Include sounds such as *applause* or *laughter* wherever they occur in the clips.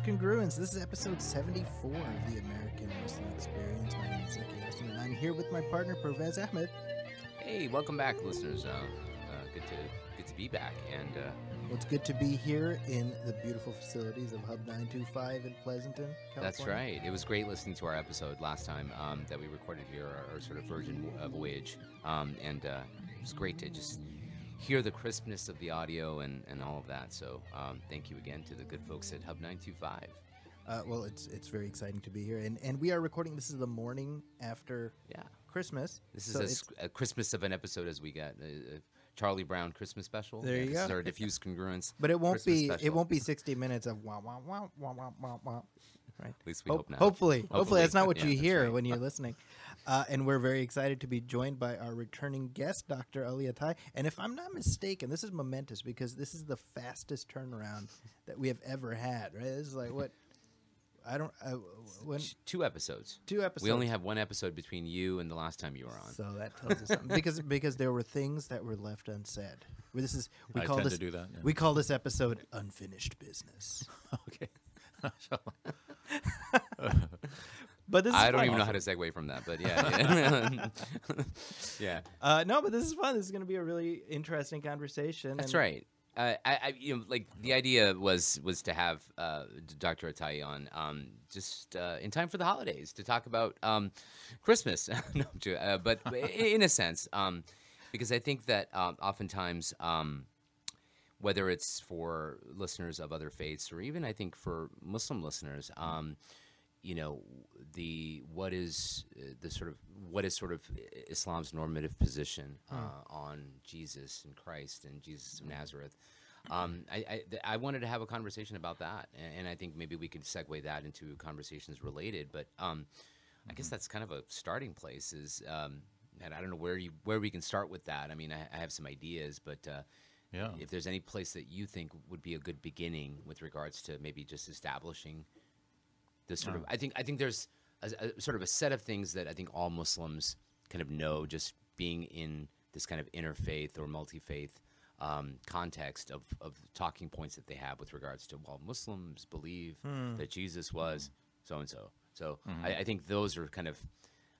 Congruence. This is episode 74 of the American Muslim Experience. My name is Zaki Hasan, and I'm here with my partner, Parvez Ahmed. Hey, welcome back, listeners. Uh, uh, good to good to be back, and uh, Well, it's good to be here in the beautiful facilities of Hub 925 in Pleasanton, California. that's right. It was great listening to our episode last time um, that we recorded here, our, our sort of Virgin voyage, um, and uh, it was great to just hear the crispness of the audio and, and all of that. So, um, thank you again to the good folks at Hub 925. Uh, well, it's it's very exciting to be here, and and we are recording. This is the morning after Yeah, Christmas. this is so it's- a Christmas of an episode as we got. Uh, uh, Charlie Brown Christmas special. There you this is go. our Diffused Congruence. but it won't Christmas be it won't be 60 minutes of wah wah wah wah wah wah wah. Right. At least we Ho- hope not. Hopefully, hopefully, Hopefully. that's not what *laughs* Yeah, you that's hear right. when you're *laughs* listening. Uh, and we're very excited to be joined by our returning guest, Dr. Ali Ataie. And if I'm not mistaken, this is momentous because this is the fastest turnaround that we have ever had. Right? This is like what *laughs* I don't. Uh, when Two episodes. two episodes. We only have one episode between you and the last time you were on. So that tells us something because *laughs* because there were things that were left unsaid. Well, This is we I call this to do that. yeah. we call this episode unfinished business. *laughs* okay. But this is I don't even know how to segue from that, but yeah, yeah. *laughs* yeah. Uh, no, but this is fun. This is going to be a really interesting conversation. That's right. Uh, I, I, you know, like the idea was was to have uh, Dr. Ataie on um, just uh, in time for the holidays to talk about um, Christmas. *laughs* no, uh, but *laughs* in a sense, um, because I think that um, oftentimes, um, whether it's for listeners of other faiths or even I think for Muslim listeners, um, you know, the what is uh, the sort of what is sort of Islam's normative position uh, on Jesus and Christ and Jesus of Nazareth. Um, I, I, th- I wanted to have a conversation about that, and, and I think maybe we could segue that into conversations related. But um, I guess that's kind of a starting place. Is um, and I don't know where you where we can start with that. I mean, I, I have some ideas, but uh, Yeah. if there's any place that you think would be a good beginning with regards to maybe just establishing this sort of, I think I think there's a, a sort of a set of things that I think all Muslims kind of know, just being in this kind of interfaith or multi-faith um, context of, of talking points that they have with regards to well, Muslims believe that Jesus was so and so. So I, I think those are kind of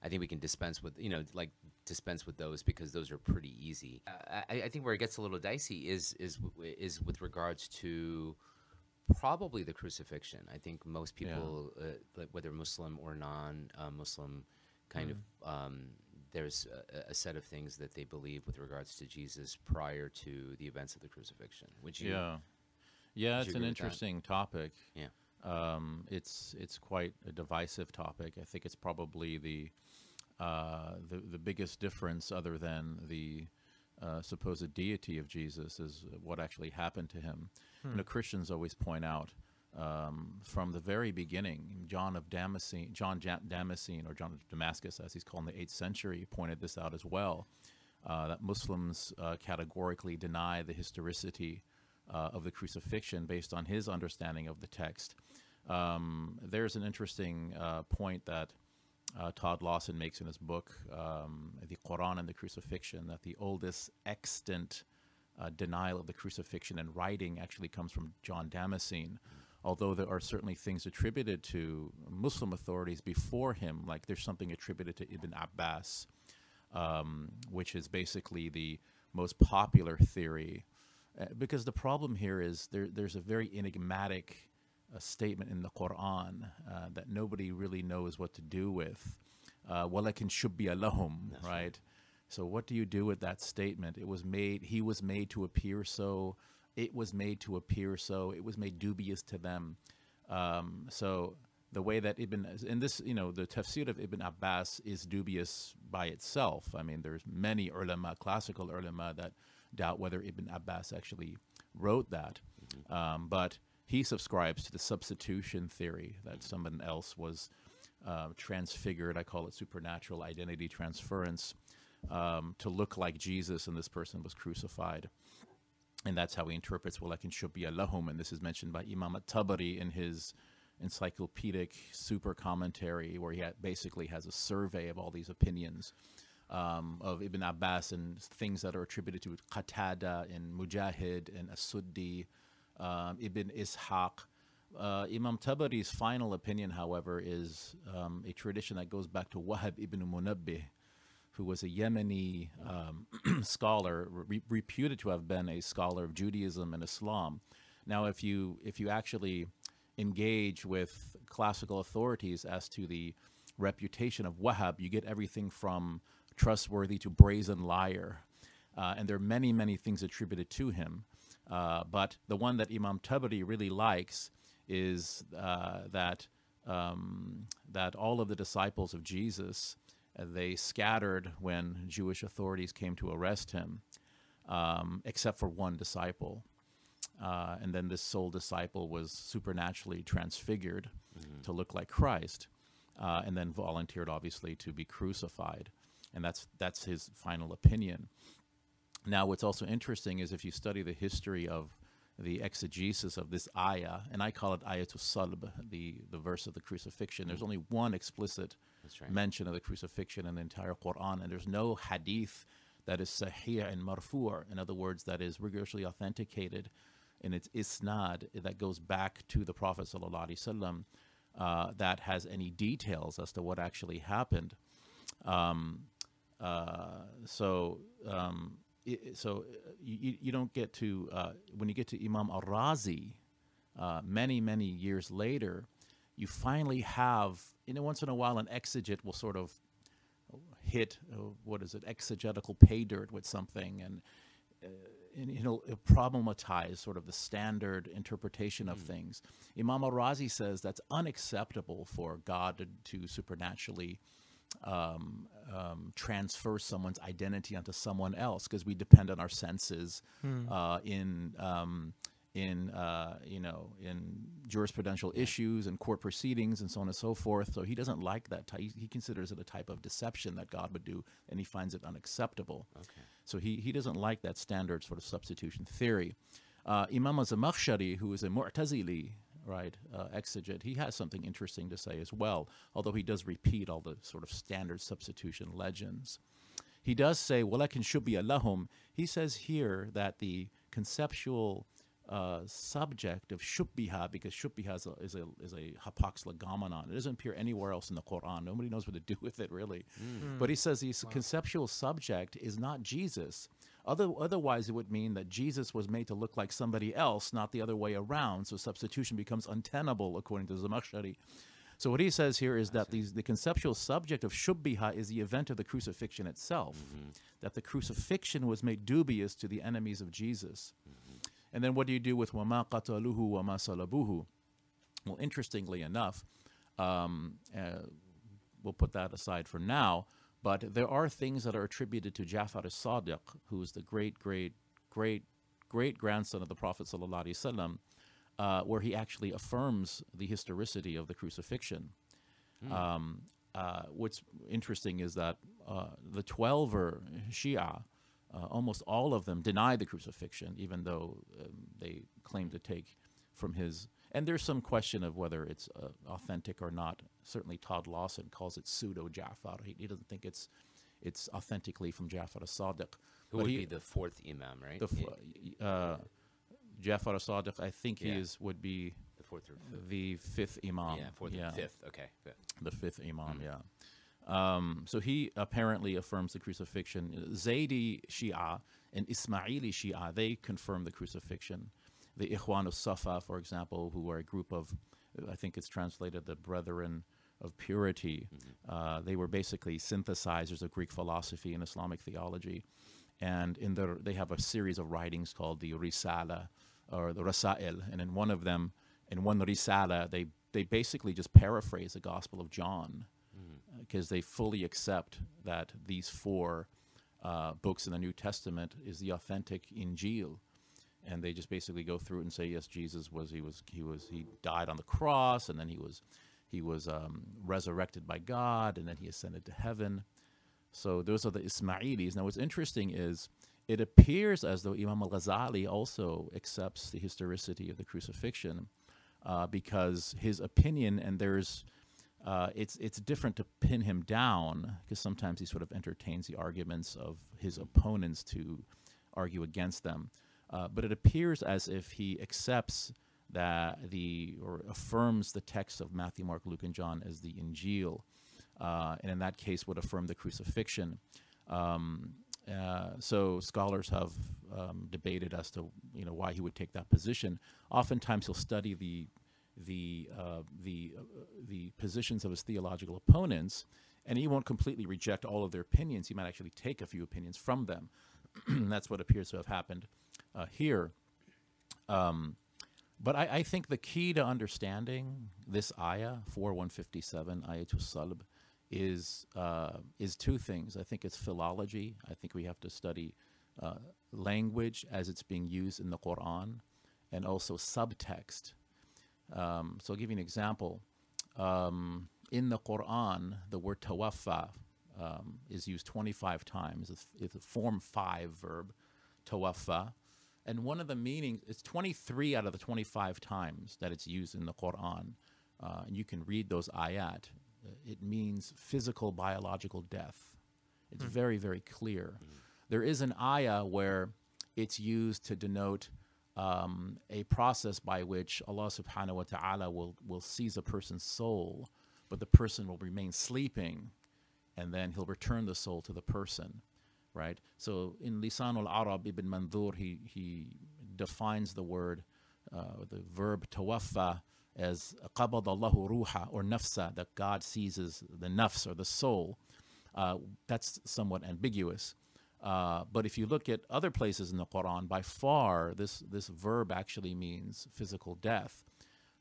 I think we can dispense with you know like dispense with those because those are pretty easy. I, I think where it gets a little dicey is is is with regards to probably the crucifixion. I think most Yeah. people, uh, whether Muslim or non-Muslim, kind of um, there's a, a set of things that they believe with regards to Jesus prior to the events of the crucifixion. Would you? Yeah. Yeah, it's an with that? interesting topic. Yeah. Um, it's it's quite a divisive topic. I think it's probably the uh, the the biggest difference, other than the uh, supposed deity of Jesus, is what actually happened to him. You know, Christians always point out um, from the very beginning, John of Damascene, John Ja- Damascene, or John of Damascus, as he's called in the eighth century, pointed this out as well. Uh, that Muslims uh, categorically deny the historicity uh, of the crucifixion based on his understanding of the text. Um, there's an interesting uh, point that uh, Todd Lawson makes in his book, um, The Quran and the Crucifixion, that the oldest extant uh, denial of the crucifixion in writing actually comes from John Damascene. Although there are certainly things attributed to Muslim authorities before him, like there's something attributed to Ibn Abbas, um, which is basically the most popular theory. Uh, because the problem here is there, there's a very enigmatic uh, statement in the Quran uh, that nobody really knows what to do with. Uh, وَلَكِنْ شُبِّيَ لَهُمْ, right? So what do you do with that statement? It was made, he was made to appear so, it was made to appear so, it was made dubious to them. Um, so the way that Ibn, and this, you know, the tafsir of Ibn Abbas is dubious by itself. I mean, there's many ulama, classical ulama, that doubt whether Ibn Abbas actually wrote that. Um, but he subscribes to the substitution theory that someone else was uh, transfigured. I call it supernatural identity transference um, to look like Jesus, and this person was crucified. And that's how he interprets well, I walakin shubbiya lahum. And this is mentioned by Imam at-Tabari in his encyclopedic super commentary, where he basically has a survey of all these opinions um, of Ibn Abbas and things that are attributed to Qatada and Mujahid and As-Suddi, um, Ibn Ishaq, uh, Imam Tabari's final opinion, however, is um, a tradition that goes back to Wahab ibn Munabbih, who was a Yemeni um, *clears throat* scholar, re- reputed to have been a scholar of Judaism and Islam. Now, if you if you actually engage with classical authorities as to the reputation of Wahab, you get everything from trustworthy to brazen liar. Uh, and there are many, many things attributed to him. Uh, but the one that Imam Tabari really likes is uh, that um, that all of the disciples of Jesus uh, they scattered when Jewish authorities came to arrest him, um, except for one disciple. Uh, and then this sole disciple was supernaturally transfigured to look like Christ, uh, and then volunteered, obviously, to be crucified. And that's that's his final opinion. Now, what's also interesting is if you study the history of the exegesis of this ayah, and I call it ayatul salb, the, the verse of the crucifixion. There's only one explicit right. mention of the crucifixion in the entire Quran, and there's no hadith that is sahih and marfu', in other words, that is rigorously authenticated in its isnad that goes back to the Prophet sallallahu alaihi wasallam uh, that has any details as to what actually happened. Um, uh, so um, so uh, you, you don't get to uh, when you get to Imam Al Razi uh, many many years later, you finally have you know once in a while an exegete will sort of hit uh, what is it exegetical pay dirt with something and uh, and he'll, he'll problematize sort of the standard interpretation of things. Imam al-Razi says that's unacceptable for God to, to supernaturally um, um, transfer someone's identity onto someone else because we depend on our senses uh, in um, in uh, you know in jurisprudential issues and court proceedings and so on and so forth. So he doesn't like that. Ty- he considers it a type of deception that God would do, and he finds it unacceptable. Okay. So he, he doesn't like that standard sort of substitution theory. Uh, Imam Az-Zamakhshari, who is a Mu'tazili, right, uh, Exegete, he has something interesting to say as well, although he does repeat all the sort of standard substitution legends. He does say, وَلَكِنْ shubbi لَهُمْ He says here that the conceptual uh, subject of shubbiha, because shubbiha is a, is a, is a hapax It doesn't appear anywhere else in the Quran. Nobody knows what to do *laughs* with it, really. Mm. But he says the wow. conceptual subject is not Jesus, other, otherwise, it would mean that Jesus was made to look like somebody else, not the other way around. So substitution becomes untenable, according to Zamakhshari. So what he says here is that these, the conceptual subject of shubbiha is the event of the crucifixion itself, that the crucifixion was made dubious to the enemies of Jesus. And then what do you do with wama qataluhu wama salabuhu? Well, interestingly enough, um, uh, we'll put that aside for now. But there are things that are attributed to Jafar as-Sadiq, who is the great, great, great, great grandson of the Prophet sallallahu alaihi wasallam, uh, where he actually affirms the historicity of the crucifixion. Um, uh, what's interesting is that uh, the Twelver Shia, uh, almost all of them deny the crucifixion, even though um, they claim to take from his. And there's some question of whether it's uh, authentic or not. Certainly, Todd Lawson calls it pseudo Jafar. He, he doesn't think it's it's authentically from Jafar as-Sadiq. Who would he- be the fourth imam, right? the Yeah, f- y- uh, Jafar as-Sadiq? I think he Yeah. is would be the fourth or fifth. the fifth imam. yeah, fourth yeah fifth. Okay, fifth. the fifth imam, yeah. Um, so he apparently affirms the crucifixion. Zaydi Shia and Ismaili Shia, they confirm the crucifixion. The Ikhwan al-Safa, for example, who are a group of, I think it's translated the Brethren of Purity, uh, they were basically synthesizers of Greek philosophy and Islamic theology. And in their, they have a series of writings called the Risala or the Rasail. And in one of them, in one Risala, they, they basically just paraphrase the Gospel of John because they fully accept that these four uh, books in the New Testament is the authentic Injil, and they just basically go through it and say, yes, Jesus was he was he was he died on the cross, and then he was he was um, resurrected by God, and then he ascended to heaven. So those are the Ismailis. Now, what's interesting is it appears as though Imam al Ghazali also accepts the historicity of the crucifixion uh, because his opinion, and there's uh, it's it's different to pin him down because sometimes he sort of entertains the arguments of his opponents to argue against them. Uh, but it appears as if he accepts that the or affirms the text of Matthew, Mark, Luke, and John as the Injil, uh, and in that case would affirm the crucifixion. Um, uh, so scholars have um, debated as to you know why he would take that position. Oftentimes he'll study the the uh, the uh, the positions of his theological opponents, and he won't completely reject all of their opinions. He might actually take a few opinions from them. *clears throat* That's what appears to have happened uh, here. Um, but I, I, think the key to understanding this ayah 4157 ayatul salb is uh, is two things. I think it's philology. I think we have to study uh, language as it's being used in the Quran, and also subtext. Um, so I'll give you an example. Um, in the Quran, the word tawaffa um, is used 25 times. It's, a form five verb, tawaffa. And one of the meanings, it's 23 out of the 25 times that it's used in the Quran. Uh, and you can read those ayat. It means physical, biological death. It's mm. very, very clear. Mm. There is an ayah where it's used to denote um, a process by which Allah subhanahu wa ta'ala will, will seize a person's soul, but the person will remain sleeping, and then he'll return the soul to the person, right? So in Lisan al-Arab, Ibn Mandur, he, he defines the word, uh, the verb tawaffa, as qabad Allahu ruha, or nafsa, that God seizes the nafs, or the soul. Uh, that's somewhat ambiguous. Uh, but if you look at other places in the Quran, by far this this verb actually means physical death.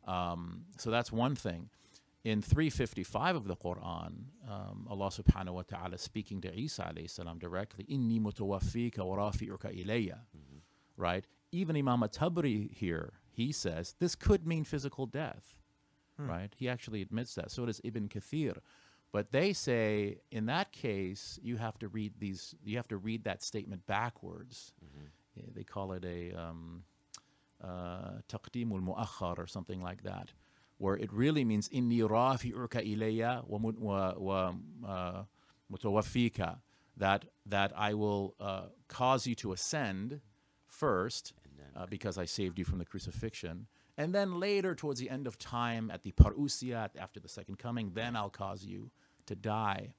Um, so that's one thing. In 355 of the Quran, um, Allah subhanahu wa ta'ala speaking to Isa alayhi salam directly, Inni mutawaffika wa rafi'uka ilayya. Right? Even Imam Tabri here, he says this could mean physical death. Hmm. Right? He actually admits that. So does Ibn Kathir. But they say in that case you have to read these. You have to read that statement backwards. Mm-hmm. They call it a um, uh, or something like that, where it really means inni rafi'uka ilayya wa uh, mutawaffika. That that I will uh, cause you to ascend first, uh, because I saved you from the crucifixion. And then later, towards the end of time, at the parousia, after the second coming, then I'll cause you to die.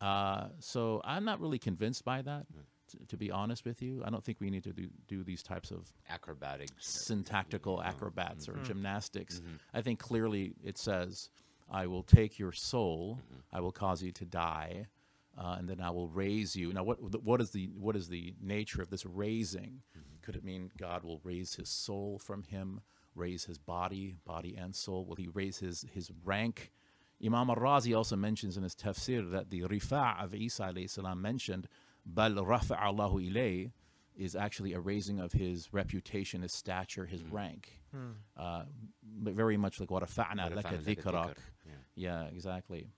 Uh, so I'm not really convinced by that, to be honest with you. I don't think we need to do, do these types of acrobatic, syntactical acrobats mm-hmm. or gymnastics. Mm-hmm. I think clearly it says, I will take your soul, mm-hmm. I will cause you to die. Uh, and then I will raise you. Now, what what is the what is the nature of this raising? Mm-hmm. Could it mean God will raise his soul from him, raise his body, body and soul? Will he raise his his rank? Imam al-Razi also mentions in his tafsir that the rifa' of Isa salam mentioned, bal rafa' Allahu ilay, is actually a raising of his reputation, his stature, his mm. rank. Mm. Uh, very much like what rafa'na laka dhikrak. Yeah, exactly.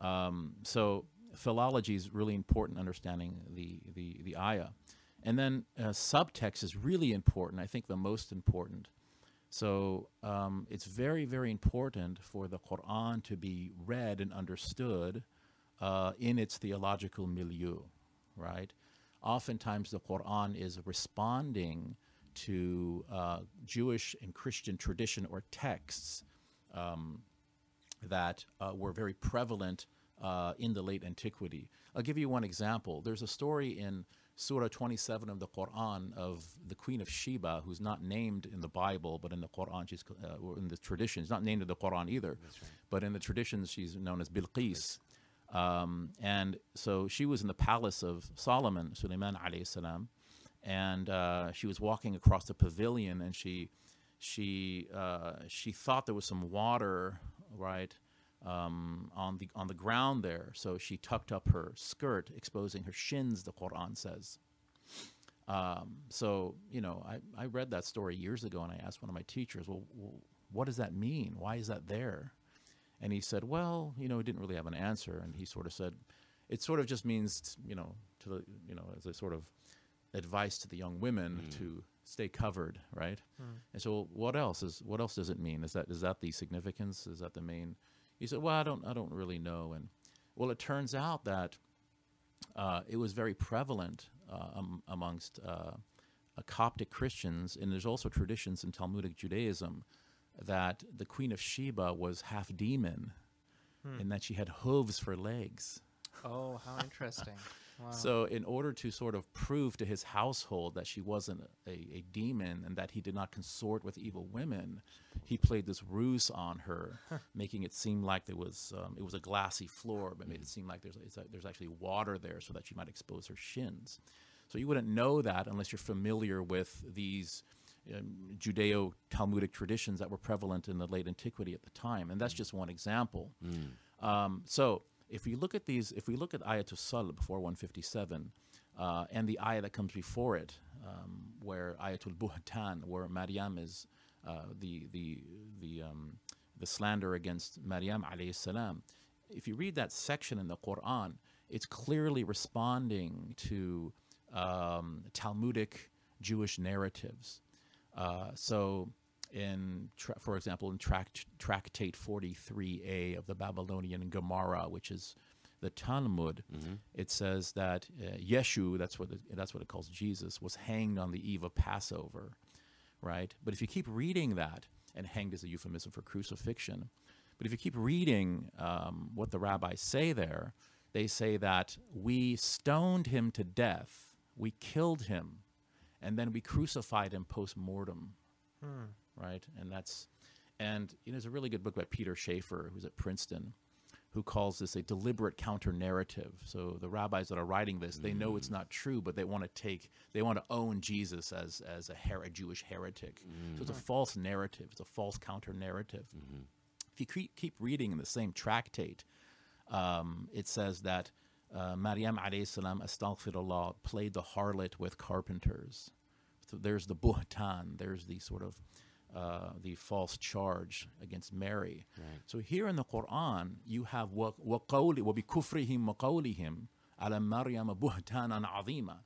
Um, so philology is really important understanding the, the, the ayah. And then uh, subtext is really important, I think the most important. So um, it's very, very important for the Quran to be read and understood uh, in its theological milieu, right? Oftentimes the Quran is responding to uh, Jewish and Christian tradition or texts um, that uh, were very prevalent uh, in the late antiquity. I'll give you one example. There's a story in Surah 27 of the Quran of the Queen of Sheba, who's not named in the Bible, but in the Quran, she's uh, in the tradition, she's not named in the Quran either, right. but in the traditions, she's known as Bilqis. Um, and so she was in the palace of Solomon, Sulaiman alayhi salam, and uh, she was walking across the pavilion, and she she uh, she thought there was some water, right, um, on the on the ground there. So she tucked up her skirt, exposing her shins. The Quran says. Um, so you know, I, I read that story years ago, and I asked one of my teachers, "Well, what does that mean? Why is that there?" And he said, "Well, you know, he didn't really have an answer." And he sort of said, "It sort of just means, you know, to the you know, as a sort of advice to the young women mm. to stay covered, right?" Mm. And so, what else is what else does it mean? Is that is that the significance? Is that the main he said, "Well, I don't, I don't really know." And well, it turns out that uh, it was very prevalent uh, um, amongst uh, uh, Coptic Christians, and there's also traditions in Talmudic Judaism that the Queen of Sheba was half demon, and that she had hooves for legs. Oh, how *laughs* interesting. Wow. So, in order to sort of prove to his household that she wasn't a, a demon and that he did not consort with evil women, he played this ruse on her, *laughs* making it seem like there was um, it was a glassy floor, but made it seem like there's a, there's actually water there, so that she might expose her shins. So you wouldn't know that unless you're familiar with these um, Judeo Talmudic traditions that were prevalent in the late antiquity at the time, and that's just one example. Um, so if we look at these, if we look at Ayatul Salb 4157 uh, and the ayah that comes before it, um, where Ayatul Buhtan, where Maryam is uh, the the the um, the slander against Maryam alayhi salam. If you read that section in the Quran, it's clearly responding to um, Talmudic Jewish narratives. Uh, so, in for example, in tract- Tractate 43a of the Babylonian Gemara, which is the Talmud, it says that uh, Yeshu, that's what it, that's what it calls Jesus, was hanged on the eve of Passover, right? But if you keep reading that, and hanged is a euphemism for crucifixion, but if you keep reading um, what the rabbis say there, they say that we stoned him to death, we killed him, and then we crucified him post mortem, right? And that's, and you know, there's a really good book by Peter Schaefer, who's at Princeton, who calls this a deliberate counter narrative. So the rabbis that are writing this, they know it's not true, but they want to take, they want to own Jesus as as a, her- a Jewish heretic. So it's a false narrative. It's a false counter narrative. If you keep, keep reading in the same tractate, um, it says that uh, Maryam alayhi salam, astaghfirullah, played the harlot with carpenters So there's the buhtan, there's the sort of uh, the false charge against Mary. So here in the Quran, you have wa وَقَوْلِ وَبِكُفْرِهِمْ وَقَوْلِهِمْ عَلَى مَرْيَمَ بُهْتَانًا عَظِيمًا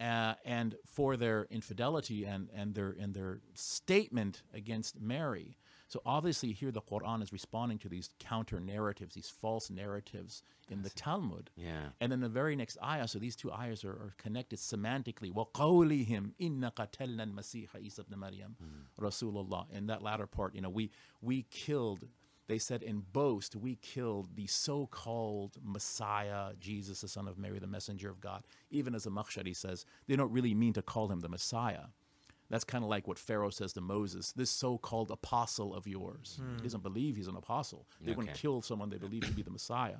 uh, and for their infidelity and, and their and their statement against Mary. so obviously here the Quran is responding to these counter narratives, these false narratives in the Talmud. Yeah. And then the very next ayah, so these two ayahs are, are connected semantically. وَقَوْلِهِمْ إِنَّ قَتَلْنَا الْمَسِيحَ Isa ibn Maryam hmm. Rasulullah. In that latter part, you know, we, we killed they said in boast, we killed the so-called Messiah, Jesus, the son of Mary, the messenger of God. Even az-Zamakhshari says, they don't really mean to call him the Messiah. That's kind of like what Pharaoh says to Moses, this so-called apostle of yours. He doesn't believe he's an apostle. They wouldn't Okay. kill someone they believe to be the Messiah.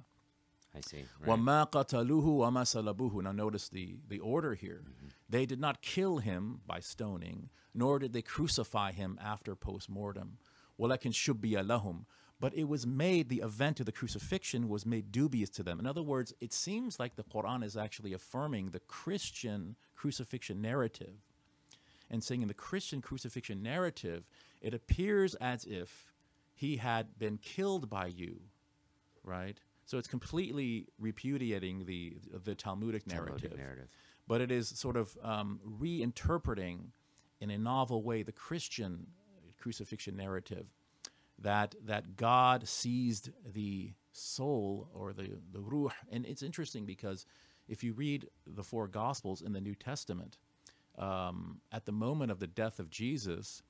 I see. Right. وَمَا قَتَلُوهُ وَمَا صَلَبُوهُ. Now notice the, the order here. They did not kill him by stoning, nor did they crucify him after post-mortem. وَلَكِنْ شُبِّيَ لَهُمْ. But it was made, the event of the crucifixion was made dubious to them. In other words, it seems like the Quran is actually affirming the Christian crucifixion narrative and saying in the Christian crucifixion narrative, it appears as if he had been killed by you, right? So it's completely repudiating the the Talmudic narrative, Talmudic narrative. but it is sort of um, reinterpreting in a novel way the Christian crucifixion narrative that that God seized the soul or the the ruh, and it's interesting because if you read the four Gospels in the New Testament, um, at the moment of the death of Jesus,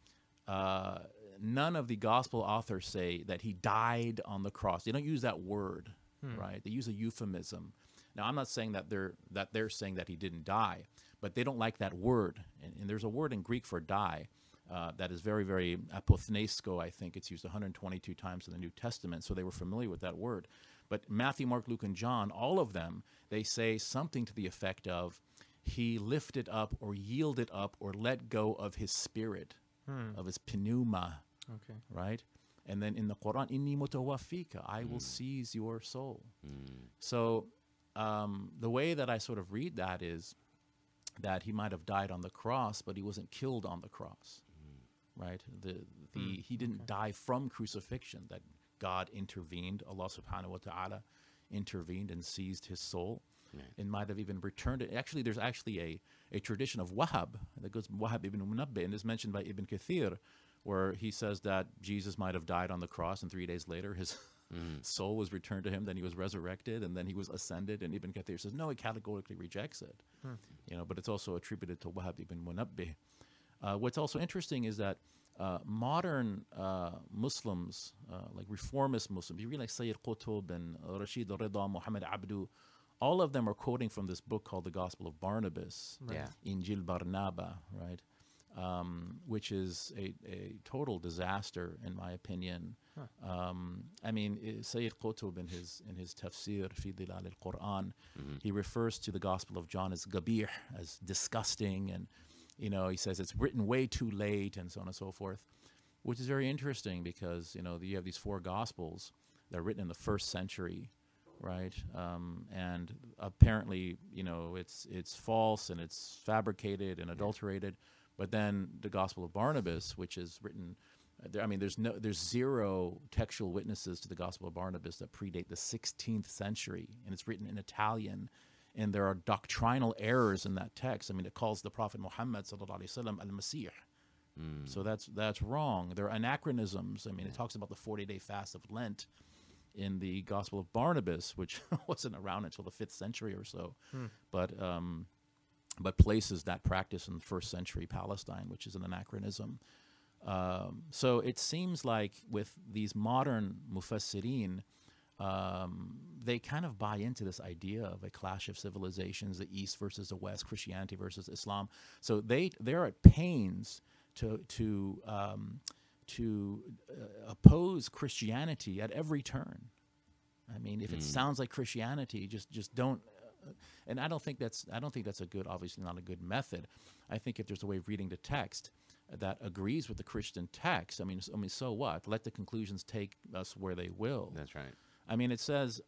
uh, none of the gospel authors say that he died on the cross. They don't use that word, right? They use a euphemism. Now, I'm not saying that they're that they're saying that he didn't die, but they don't like that word. And, and there's a word in Greek for die uh, that is very, very apothnesko. I think it's used 122 times in the New Testament, so they were familiar with that word. But Matthew, Mark, Luke, and John, all of them, they say something to the effect of he lifted up or yielded up or let go of his spirit, hmm. of his pneuma, Okay. right? And then in the Quran, inni mutawafika, I will hmm. seize your soul. Hmm. So um, the way that I sort of read that is that he might have died on the cross, but he wasn't killed on the cross, right? The the he didn't die from crucifixion. That God intervened, Allah Subhanahu wa Taala intervened and seized his soul, and might have even returned it. Actually, there's actually a a tradition of Wahab that goes Wahab ibn Munabbih and is mentioned by Ibn Kathir, where he says that Jesus might have died on the cross, and three days later his *laughs* soul was returned to him, then he was resurrected, and then he was ascended. And Ibn Kathir says, no, he categorically rejects it. You know, but it's also attributed to Wahab ibn Munabbih. Uh, what's also interesting is that uh, modern uh, Muslims, uh, like reformist Muslims, you read like Sayyid Qutb and Rashid al-Rida, Muhammad Abdu, all of them are quoting from this book called the Gospel of Barnabas, Yeah. Injil Barnaba, right? Um, which is a, a total disaster, in my opinion. Um, I mean, i- Sayyid Qutb in his in his tafsir fi Dilal al-Quran, he refers to the Gospel of John as gabir, as disgusting, and you know he says it's written way too late, and so on and so forth, which is very interesting because you know you have these four Gospels that are written in the first century, right? Um, and apparently, you know, it's it's false and it's fabricated and adulterated. But then the Gospel of Barnabas, which is written, uh, there, I mean, there's no, there's zero textual witnesses to the Gospel of Barnabas that predate the 16th century, and it's written in Italian. And there are doctrinal errors in that text. I mean, it calls the Prophet Muhammad sallallahu alaihi wasallam al-Masih. So that's that's wrong. There are anachronisms. I mean, it talks about the 40-day fast of Lent in the Gospel of Barnabas, which *laughs* wasn't around until the fifth century or so, but um, but places that practice in first century Palestine, which is an anachronism. Um, so it seems like with these modern mufassirin, um, they kind of buy into this idea of a clash of civilizations, the East versus the West, Christianity versus Islam. So they they're at pains to to um, to uh, oppose Christianity at every turn. I mean, if it sounds like Christianity, just just don't. Uh, and I don't think that's I don't think that's a good, obviously not a good method. I think if there's a way of reading the text that agrees with the Christian text, I mean, I mean, so what? Let the conclusions take us where they will. That's right. I mean, it says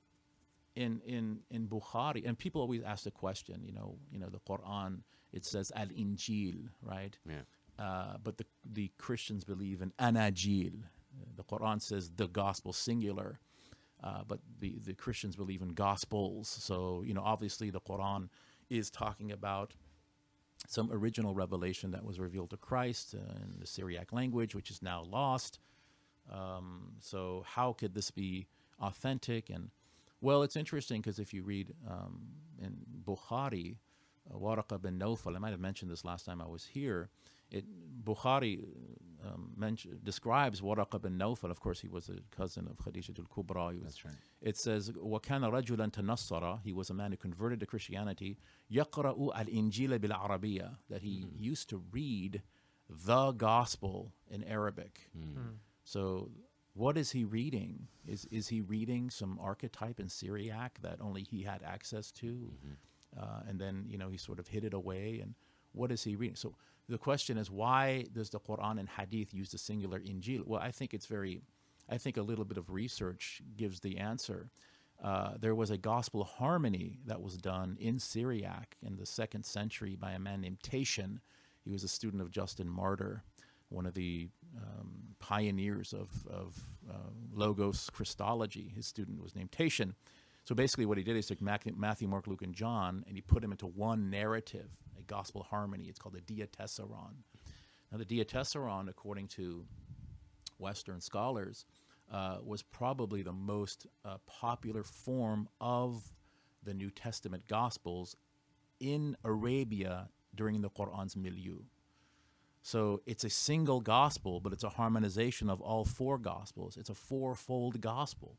in in in Bukhari, and people always ask the question, you know, you know, the Quran, it says Al Injil, right? Yeah. Uh, but the the Christians believe in Anajil. The Quran says the gospel singular, uh, but the the Christians believe in gospels. So you know, obviously, the Quran is talking about some original revelation that was revealed to Christ uh, in the Syriac language, which is now lost. Um, so how could this be authentic? And well, it's interesting because if you read um, in Bukhari, uh, Waraqa bin Nawfal, I might have mentioned this last time I was here. It Bukhari um, mention, describes Waraqa bin Nawfal. Of course, he was a cousin of Khadija al-Kubra. He was, That's right. It says, وَكَانَ رَجُلًا تَنَصَّرَ He was a man who converted to Christianity. يَقْرَأُ الْإِنْجِيلَ بِالْعَرَبِيَّة That he used to read the gospel in Arabic. So what is he reading? Is is he reading some archetype in Syriac that only he had access to, uh, and then you know he sort of hid it away? And what is he reading? So the question is, why does the Quran and Hadith use the singular Injil? Well, I think it's very, I think a little bit of research gives the answer. Uh, there was a gospel harmony that was done in Syriac in the second century by a man named Tatian. He was a student of Justin Martyr, one of the um, pioneers of, of uh, Logos Christology. His student was named Tatian. So basically, what he did is took Matthew, Mark, Luke, and John, and he put them into one narrative, gospel harmony. It's called the Diatessaron. Now, the Diatessaron, according to Western scholars, uh, was probably the most uh, popular form of the New Testament Gospels in Arabia during the Quran's milieu. So it's a single gospel, but it's a harmonization of all four gospels. It's a fourfold gospel.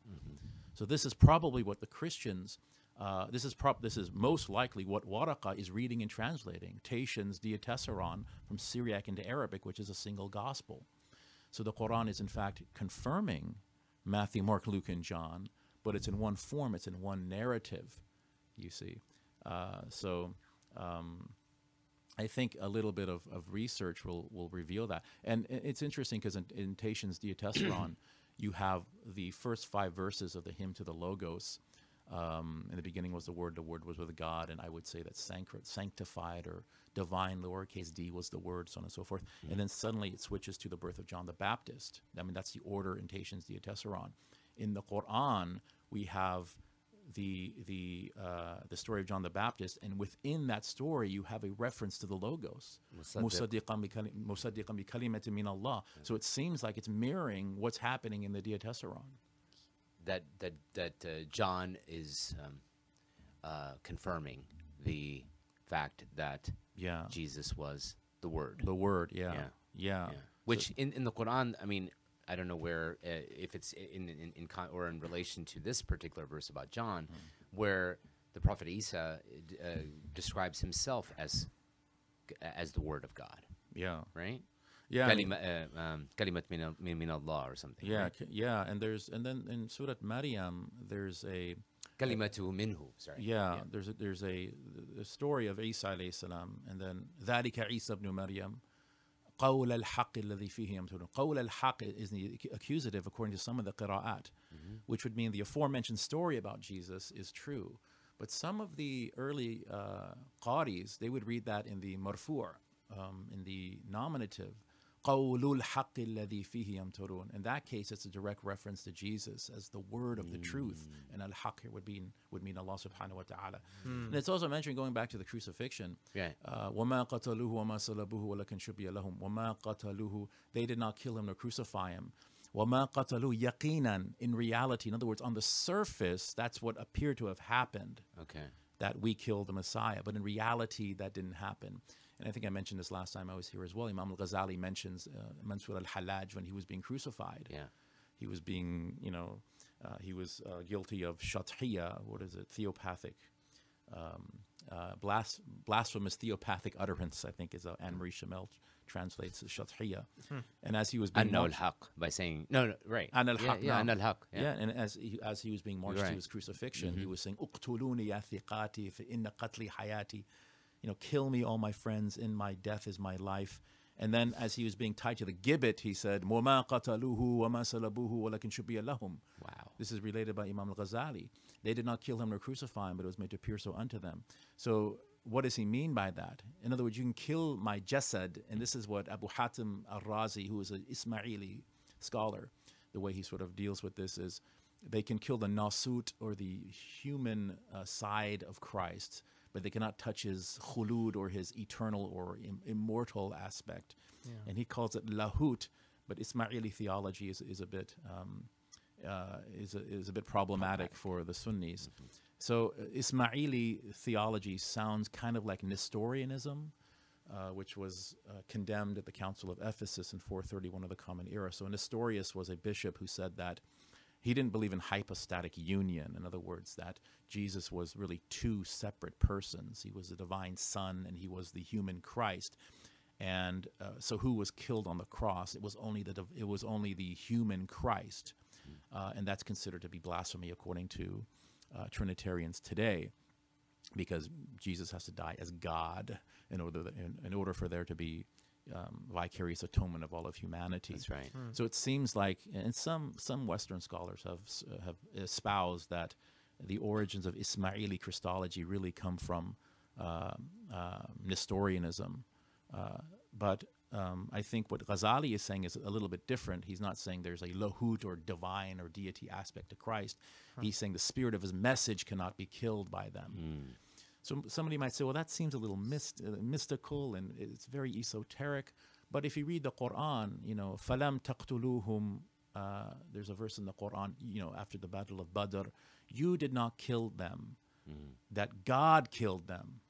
So this is probably what the Christians. Uh, this is prob- This is most likely what Waraqa is reading and translating. Tatian's Diatessaron from Syriac into Arabic, which is a single gospel. So the Quran is in fact confirming Matthew, Mark, Luke, and John, but it's in one form. It's in one narrative. You see. Uh, so. Um, I think a little bit of, of research will, will reveal that. And it's interesting because in, in Tatian's Diatessaron, *clears throat* you have the first five verses of the hymn to the Logos. Um, in the beginning was the Word, the Word was with God, and I would say that sanctified or divine, lowercase d, was the Word, so on and so forth. And then suddenly it switches to the birth of John the Baptist. I mean, that's the order in Tatian's Diatessaron. In the Quran, we have the the uh, the story of John the Baptist, and within that story, you have a reference to the logos. Musaddiqan bi kali- musaddiqan bi kalimatin min Allah. So it seems like it's mirroring what's happening in the Diatessaron. That that that uh, John is um, uh, confirming the fact that Yeah. Jesus was the Word. The word, yeah. Yeah. Yeah. Yeah. Which in, in the Quran, I mean, I don't know where uh, if it's in in, in con- or in relation to this particular verse about John, where the Prophet Isa uh, describes himself as as the Word of God, Yeah. right? Yeah. Kalima, uh, um, kalimat min, al- min min Allah or something. Yeah, right? c- yeah, and there's and then in Surah Maryam there's a Kalimatu minhu. Sorry. yeah, there's a, there's a the story of Isa alayhi salam and then ذلك عيسى ابن مريم قول الحق الذي فيه يمترون قول الحق is the ac- accusative according to some of the qira'at which would mean the aforementioned story about Jesus is true but some of the early uh, qaris they would read that in the marfu' um, in the nominative قول الحق الذي فيه يمترون. In that case, it's a direct reference to Jesus as the word of the truth, and al haq here would mean would mean Allah Subhanahu wa Taala. And it's also mentioned going back to the crucifixion. Yeah. Uh, وما قتلوه وما صلبوه ولكن شبه لهم وما قتلوه They did not kill him nor crucify him. وما قتلوه يقينا In reality, in other words, on the surface, that's what appeared to have happened Okay. that we killed the Messiah. But in reality, that didn't happen. And I think I mentioned this last time I was here as well. Imam al Ghazali mentions uh, Mansur al Hallaj when he was being crucified. Yeah. He was being, you know, uh, he was uh, guilty of shathiya, what is it, theopathic, um, uh, blas- blasphemous theopathic utterance, I think is how Annemarie Schimmel translates as shathiya. And as he was being Anna al marched- haq by saying no, no right. An al yeah, yeah, an al haq. Yeah. and as he, as he was being marched Right. to his crucifixion, he was saying, "Uqtuluni ya thiqati, fa inna qatli hayati." You know, kill me, all my friends. In my death is my life. And then, as he was being tied to the gibbet, he said, "وما قتلوه وما صلبوه ولكن شبه لهم." Wow. This is related by Imam al-Ghazali. They did not kill him nor crucify him, but it was made to appear so unto them. So what does he mean by that? In other words, you can kill my jasad, and this is what Abu Hatim al-Razi, who is an Ismaili scholar, the way he sort of deals with this is they can kill the nasut or the human uh, side of Christ, but they cannot touch his khulud or his eternal or Im- immortal aspect. And he calls it lahut, but Ismaili theology is, is a bit um, uh, is a, is a bit problematic for the Sunnis. So uh, Ismaili theology sounds kind of like Nestorianism, uh, which was uh, condemned at the Council of Ephesus in 431 of the Common Era. So Nestorius was a bishop who said that he didn't believe in hypostatic union. In other words, that Jesus was really two separate persons. He was the divine Son and he was the human Christ. And uh, so, who was killed on the cross? It was only the it was only the human Christ, uh, and that's considered to be blasphemy according to uh, Trinitarians today, because Jesus has to die as God in order that, in, in order for there to be um, vicarious atonement of all of humanity. That's right. So it seems like, and some some Western scholars have uh, have espoused that the origins of Ismaili Christology really come from uh, uh, Nestorianism, uh, but um, I think what Ghazali is saying is a little bit different. He's not saying there's a lahut or divine or deity aspect to Christ. He's saying the spirit of his message cannot be killed by them. So somebody might say, well, that seems a little myst- uh, mystical and it's very esoteric. But if you read the Quran, you know, فَلَمْ تَقْتُلُوهُمْ uh, There's a verse in the Quran, you know, after the Battle of Badr, you did not kill them, that God killed them,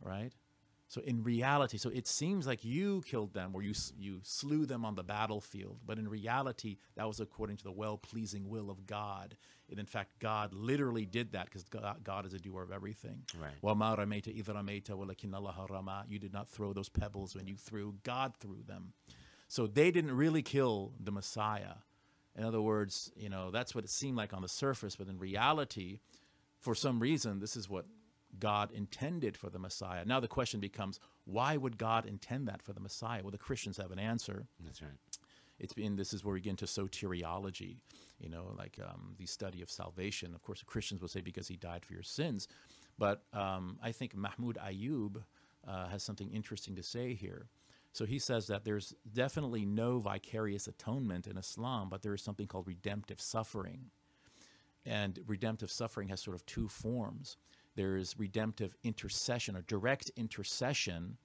right? So in reality, so it seems like you killed them or you, you slew them on the battlefield. But in reality, that was according to the well-pleasing will of God. And in fact, God literally did that because God, God, is a doer of everything. Right. You did not throw those pebbles when you threw, God threw them. So they didn't really kill the Messiah. In other words, you know, that's what it seemed like on the surface. But in reality, for some reason, this is what God intended for the Messiah. Now the question becomes, why would God intend that for the Messiah? Well, the Christians have an answer. That's right. It's been this is where we get into soteriology, you know, like um, the study of salvation. Of course, the Christians will say because he died for your sins, but um, I think Mahmoud Ayoub uh, has something interesting to say here. So he says that there's definitely no vicarious atonement in Islam, but there is something called redemptive suffering. And redemptive suffering has sort of two forms. There is redemptive intercession or direct intercession,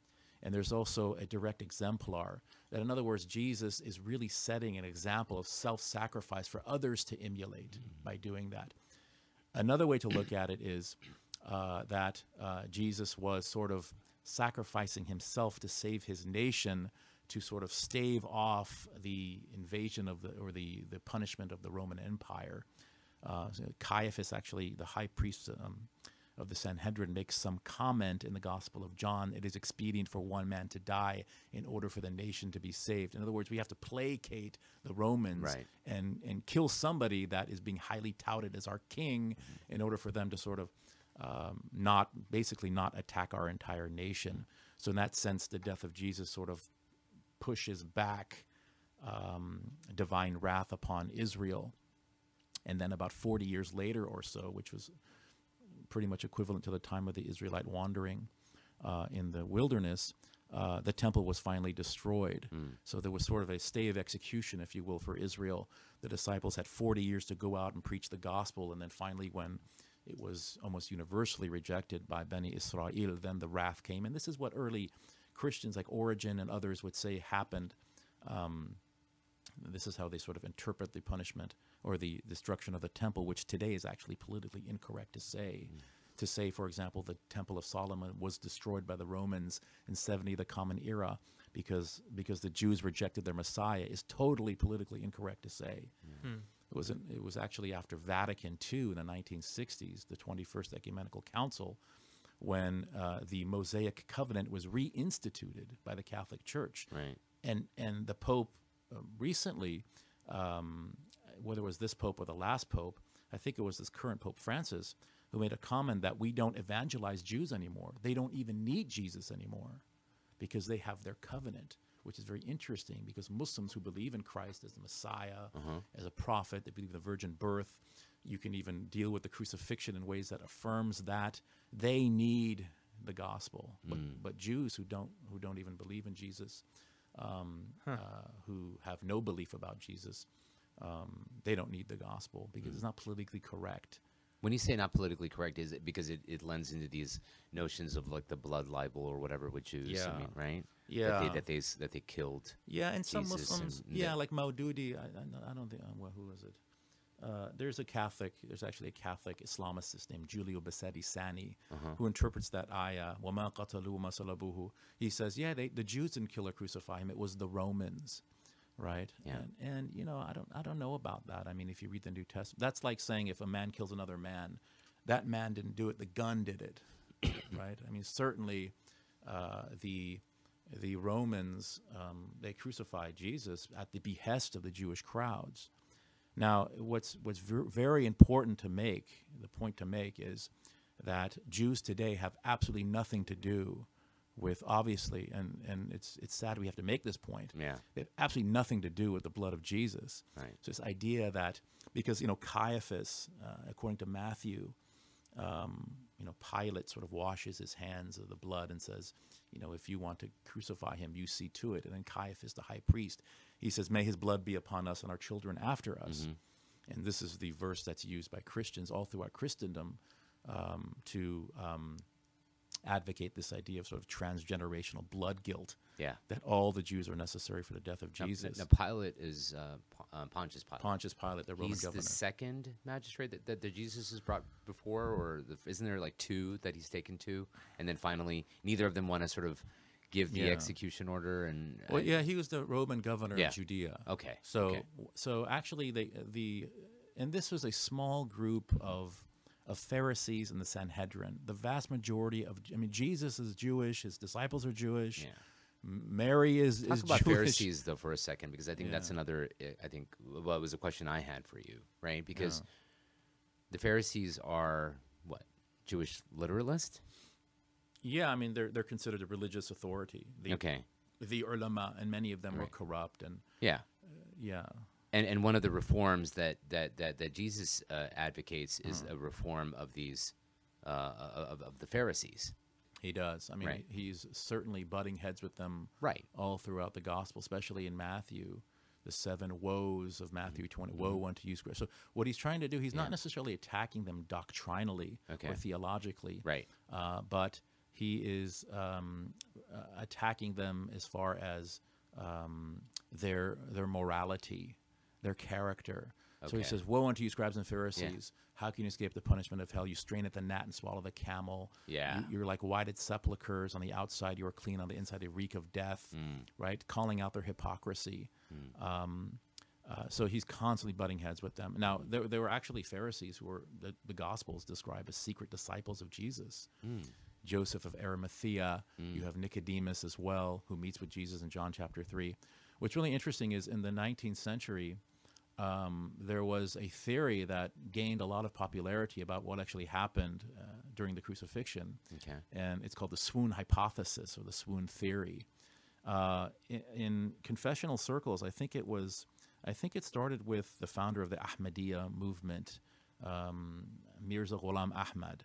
and there's also a direct exemplar. That, in other words, Jesus is really setting an example of self sacrifice for others to emulate by doing that. Another way to look at it is uh, that uh, Jesus was sort of sacrificing himself to save his nation to sort of stave off the invasion of the or the the punishment of the Roman Empire. Uh, Caiaphas, actually, the high priest um, of the Sanhedrin, makes some comment in the Gospel of John. It is expedient for one man to die in order for the nation to be saved. In other words, we have to placate the Romans Right. and and kill somebody that is being highly touted as our king in order for them to sort of um, not basically not attack our entire nation. So in that sense, the death of Jesus sort of pushes back um, divine wrath upon Israel. And then about 40 years later or so, which was pretty much equivalent to the time of the Israelite wandering uh, in the wilderness, uh, the temple was finally destroyed. So there was sort of a stay of execution, if you will, for Israel. The disciples had 40 years to go out and preach the gospel, and then finally, when it was almost universally rejected by Beni Israel, then the wrath came. And this is what early Christians like Origen and others would say happened. Um, this is how they sort of interpret the punishment or the destruction of the temple, which today is actually politically incorrect to say. To say, for example, the Temple of Solomon was destroyed by the Romans in 70, the Common Era, because because the Jews rejected their Messiah, is totally politically incorrect to say. It was in, it was actually after Vatican II in the 1960s, the 21st Ecumenical Council, when uh, the Mosaic Covenant was reinstituted by the Catholic Church Right. and and the Pope uh, recently, um, whether it was this Pope or the last Pope, I think it was this current Pope Francis, who made a comment that we don't evangelize Jews anymore. They don't even need Jesus anymore, because they have their covenant, which is very interesting. Because Muslims who believe in Christ as the Messiah, as a prophet, they believe in the virgin birth. You can even deal with the crucifixion in ways that affirms that they need the gospel. But, but Jews who don't who don't even believe in Jesus, um, uh, who have no belief about Jesus, um, they don't need the gospel because mm. it's not politically correct. When you say not politically correct, is it because it, it lends into these notions of like the blood libel or whatever with Jews? Yeah. I mean, right? Yeah. That they, that they, that they killed. Yeah, and some Muslims, and, yeah, they, like Maududi. I, I don't think uh, well, who was it? Uh, there's a Catholic, there's actually a Catholic Islamicist named Giulio Basetti Sani, uh-huh. who interprets that ayah, He says, yeah, they, the Jews didn't kill or crucify him. It was the Romans right? Yeah. And, and you know, I don't, I don't know about that. I mean, if you read the New Testament, that's like saying if a man kills another man, that man didn't do it. The gun did it, *coughs* right? I mean, certainly, uh, the the Romans um, they crucified Jesus at the behest of the Jewish crowds. Now, what's what's ver- very important to make the point to make is that Jews today have absolutely nothing to do with obviously, and and it's it's sad we have to make this point. Yeah. They have absolutely nothing to do with the blood of Jesus. Right. So this idea that because you know Caiaphas, uh, according to Matthew, um, you know Pilate sort of washes his hands of the blood and says, you know, if you want to crucify him, you see to it. And then Caiaphas, the high priest, he says, may his blood be upon us and our children after us. And this is the verse that's used by Christians all throughout Christendom um, to um, advocate this idea of sort of transgenerational blood guilt. Yeah. That all the Jews are necessary for the death of Jesus. Now, Pilate is uh, uh, Pontius Pilate. Pontius Pilate, the Roman He's governor. the second magistrate that, that, that Jesus has brought before, or the, isn't there like two that he's taken to, and then finally neither of them want to sort of give the Yeah. execution order, and Well, I- yeah, he was the Roman governor Yeah. of Judea. Okay, So, okay. so actually, the the and this was a small group of of Pharisees and the Sanhedrin. The vast majority of, I mean, Jesus is Jewish. His disciples are Jewish. Yeah. Mary is Talk is about Jewish. Pharisees though for a second, because I think that's another. uh, I think well, it was a question I had for you, right? Because the Pharisees are what Jewish literalist. Yeah, I mean, they're they're considered a religious authority. The, Okay, The ulama, and many of them were corrupt, and yeah. yeah, and and one of the reforms that that that, that Jesus uh, advocates is Uh-huh. a reform of these uh, of, of the Pharisees. he does. I mean, Right. he's certainly butting heads with them Right. all throughout the gospel, especially in Matthew, the seven woes of Matthew 20. Woe unto you, scribes. So what he's trying to do, he's Mm-hmm. Yeah. not necessarily attacking them doctrinally Okay. or theologically, Right. Uh, but he is um, uh, attacking them as far as um, their their morality, their character. So he says, "Woe unto you, scribes and Pharisees! How can you escape the punishment of hell? You strain at the gnat and swallow the camel. Yeah. You, are like whited sepulchres. On the outside, you are clean. On the inside, they reek of death. Mm. Right? Calling out their hypocrisy. Um, uh, so he's constantly butting heads with them. Now, there, there were actually Pharisees who were the, the Gospels describe as secret disciples of Jesus. Joseph of Arimathea. You have Nicodemus as well, who meets with Jesus in John chapter 3. What's really interesting is in the 19th century, um, there was a theory that gained a lot of popularity about what actually happened uh, during the crucifixion. Okay. And it's called the swoon hypothesis or the swoon theory. Uh, in, in confessional circles, I think it was, I think it started with the founder of the Ahmadiyya movement, um, Mirza Ghulam Ahmad.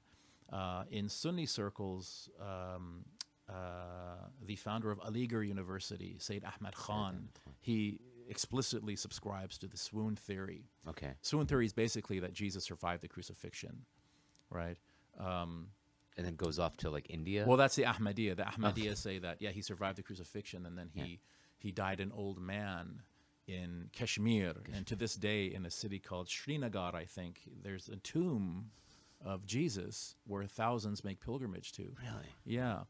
Uh, in Sunni circles, um, uh, the founder of Aligarh University, Sayyid Ahmad Khan, he explicitly subscribes to the swoon theory. Okay. Swoon theory is basically that Jesus survived the crucifixion, right? Um, And then goes off to like India. well, that's the Ahmadiyya. The Ahmadiyya say that yeah, he survived the crucifixion, and then he he died an old man in Kashmir, and to this day, in a city called Srinagar, I think there's a tomb of Jesus where thousands make pilgrimage to. really? Yeah.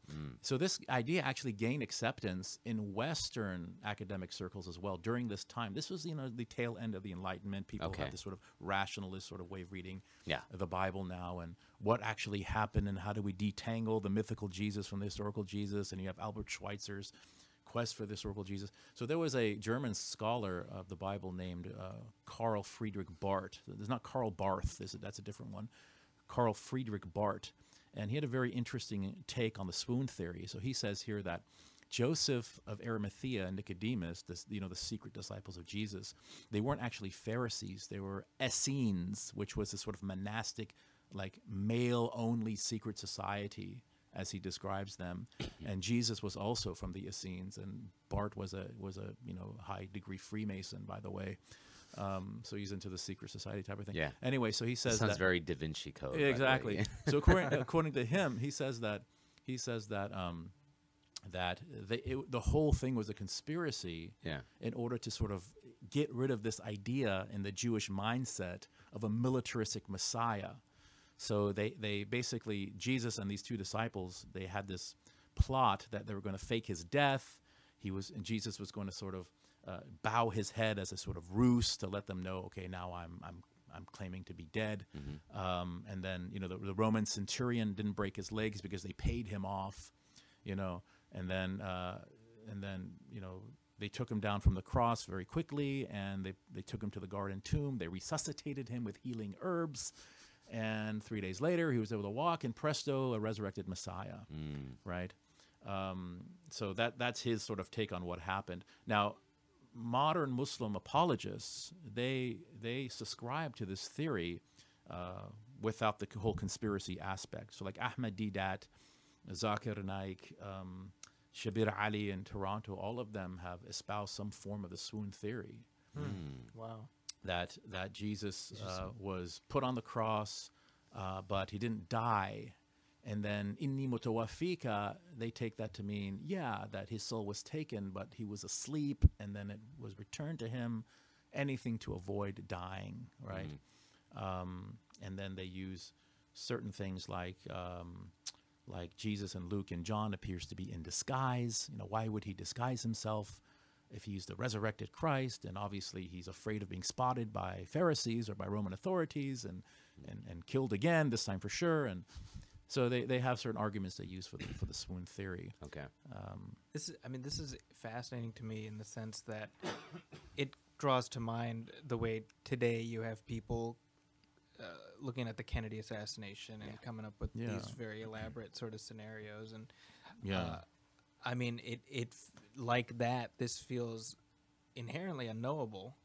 So this idea actually gained acceptance in Western academic circles as well during this time. This was, you know, the tail end of the Enlightenment. People Okay. have this sort of rationalist sort of way of reading Yeah. the Bible now and what actually happened and how do we detangle the mythical Jesus from the historical Jesus. And you have Albert Schweitzer's quest for the historical Jesus. So there was a German scholar of the Bible named uh, Karl Friedrich Bahrdt. There's not Karl Barth. There's a, that's a different one. Karl Friedrich Bahrdt, and he had a very interesting take on the swoon theory. So he says here that Joseph of Arimathea and Nicodemus, this, you know, the secret disciples of Jesus, they weren't actually Pharisees. They were Essenes, which was a sort of monastic, like male-only secret society, as he describes them. *coughs* and Jesus was also from the Essenes, and Bahrdt was a was a you know high degree Freemason, by the way. Um, so he's into the secret society type of thing. Yeah. Anyway, so he says Sounds that, very Da Vinci Code. exactly. so according, *laughs* according to him, he says that he says that um, that they, it, the whole thing was a conspiracy Yeah. in order to sort of get rid of this idea in the Jewish mindset of a militaristic Messiah. So they, they basically Jesus and these two disciples they had this plot that they were going to fake his death. He was and Jesus was going to sort of uh, bow his head as a sort of ruse to let them know, okay, now I'm I'm I'm claiming to be dead. Um, and then you know the, the Roman centurion didn't break his legs because they paid him off, you know. And then uh, and then you know they took him down from the cross very quickly, and they they took him to the garden tomb. They resuscitated him with healing herbs. And three days later, he was able to walk, and presto, a resurrected Messiah, right? Um, so that that's his sort of take on what happened. Now, modern Muslim apologists they they subscribe to this theory uh, without the whole conspiracy aspect. So like Ahmed Deedat, Zakir Naik, um, Shabir Ali in Toronto, all of them have espoused some form of the swoon theory Wow. that that Jesus uh, was put on the cross, uh, but he didn't die. And then inni mutawafika, they take that to mean, yeah, that his soul was taken, but he was asleep, and then it was returned to him. Anything to avoid dying, right? Um, and then they use certain things like um, like Jesus and Luke and John appears to be in disguise. You know, why would he disguise himself if he's the resurrected Christ? And obviously, he's afraid of being spotted by Pharisees or by Roman authorities and and, and killed again this time for sure. And so they, they have certain arguments they use for the for the swoon theory. Okay. This is, I mean, this is fascinating to me in the sense that it draws to mind the way today you have people uh, looking at the Kennedy assassination and coming up with Yeah. these very elaborate sort of scenarios. And Yeah. uh, I mean, it it like that. This feels inherently unknowable.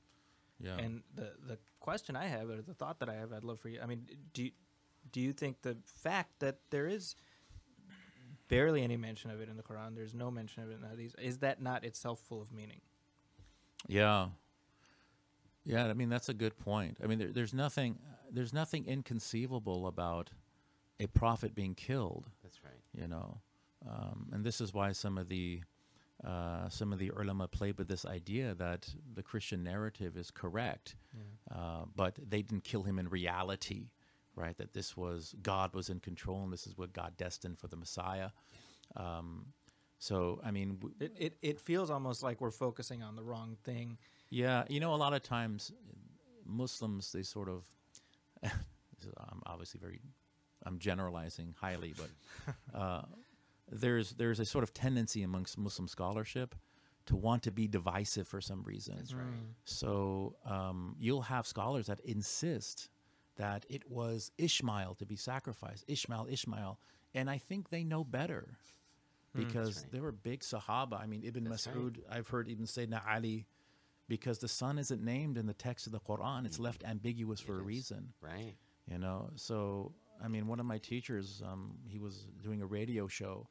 Yeah. And the the question I have, or the thought that I have, I'd love for you. I mean, do you, do you think the fact that there is barely any mention of it in the Quran, there's no mention of it in the Hadith, is that not itself full of meaning? Yeah. Yeah, I mean that's a good point. I mean there, there's nothing there's nothing inconceivable about a prophet being killed. That's right. You know, um, and this is why some of the uh, some of the ulama played with this idea that the Christian narrative is correct, uh, but they didn't kill him in reality, right? That this was God was in control, and this is what God destined for the Messiah. Um, so, I mean, w- It, it it feels almost like we're focusing on the wrong thing. Yeah, you know, a lot of times Muslims they sort of. *laughs* I'm obviously very, I'm generalizing highly, but *laughs* uh, there's there's a sort of tendency amongst Muslim scholarship to want to be divisive for some reason. That's right. So um, you'll have scholars that insist that it was Ishmael to be sacrificed, Ishmael, Ishmael, and I think they know better because right. they were big Sahaba. I mean, Ibn That's right. Mas'ud, I've heard even Sayyidina Ali, because the son isn't named in the text of the Quran, it's left ambiguous for a Mm. is. reason. Right. You know, so I mean, one of my teachers, um, he was doing a radio show,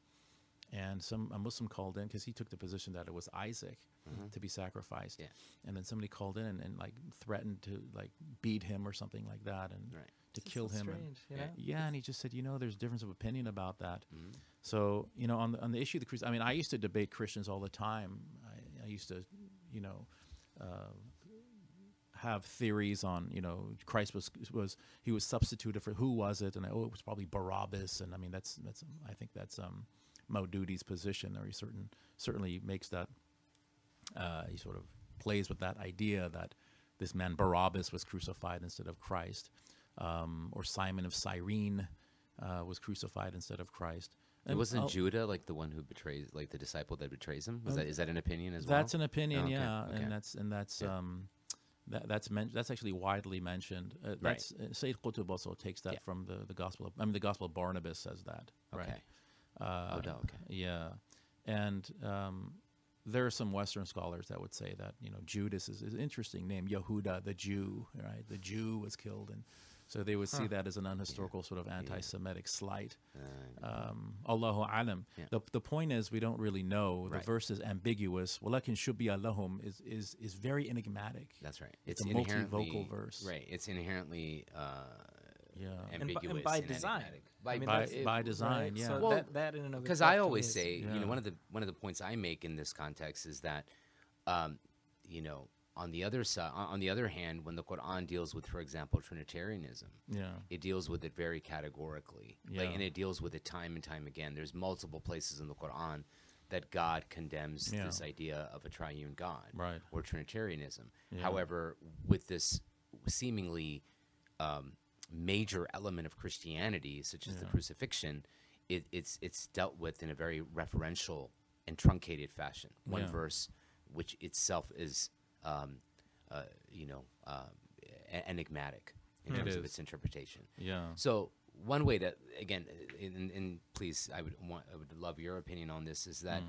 and some a Muslim called in because he took the position that it was Isaac to be sacrificed, Yeah. and then somebody called in and, and like threatened to like beat him or something like that, and Right. to It's kill so him. and- you Yeah. know? yeah, and he just said, you know, there's difference of opinion about that. Mm-hmm. So, you know, on the, on the issue of the Christians, I mean, I used to debate Christians all the time. I, I used to, you know, uh, have theories on, you know, Christ was was he was substituted for who was it, and oh, it was probably Barabbas, and I mean, that's that's I think that's um, Maududi's position, or he certain certainly makes that uh, he sort of plays with that idea that this man Barabbas was crucified instead of Christ, um, or Simon of Cyrene uh, was crucified instead of Christ. And wasn't I'll- Judah like the one who betrays, like the disciple that betrays him? Is Um, that is that an opinion as well? That's an opinion, Oh, okay, yeah, okay. and that's and that's Yeah. um, that, that's men- that's actually widely mentioned. Uh, that's uh, Sayyid Qutb also takes that Yeah. from the, the gospel. Of, I mean, the gospel of Barnabas says that, right? Okay. Uh, Oh, no, okay. Yeah, and um, there are some Western scholars that would say that you know Judas is, is an interesting name. Yehuda, the Jew, right? The Jew was killed, and so they would see that as an unhistorical sort of anti-Semitic slight. Uh, Um, Allahu alam. Yeah. The, the point is, we don't really know. The Right. verse is ambiguous. Walakin shubbiha lahum is, is is very enigmatic. that's right. It's It's, a multivocal verse. Right. It's inherently uh, Yeah. And, by- ambiguous and by and design. enigmatic. I mean, By- that's- by design, right? yeah. So Well, that, that in and of because I always is- say, you know, one of the one of the points I make in this context is that, um, you know, on the other side, on the other hand, when the Quran deals with, for example, Trinitarianism, Yeah. it deals with it very categorically, like, Yeah. and it deals with it time and time again. There's multiple places in the Quran that God condemns Yeah. this idea of a triune God Right. or Trinitarianism. Yeah. However, with this seemingly um, major element of Christianity, such as the crucifixion, it, it's it's dealt with in a very referential and truncated fashion. One Yeah. verse, which itself is, um, uh, you know, uh, enigmatic in It terms of its interpretation. Yeah. So one way to again, and, and please, I would want, I would love your opinion on this. Is that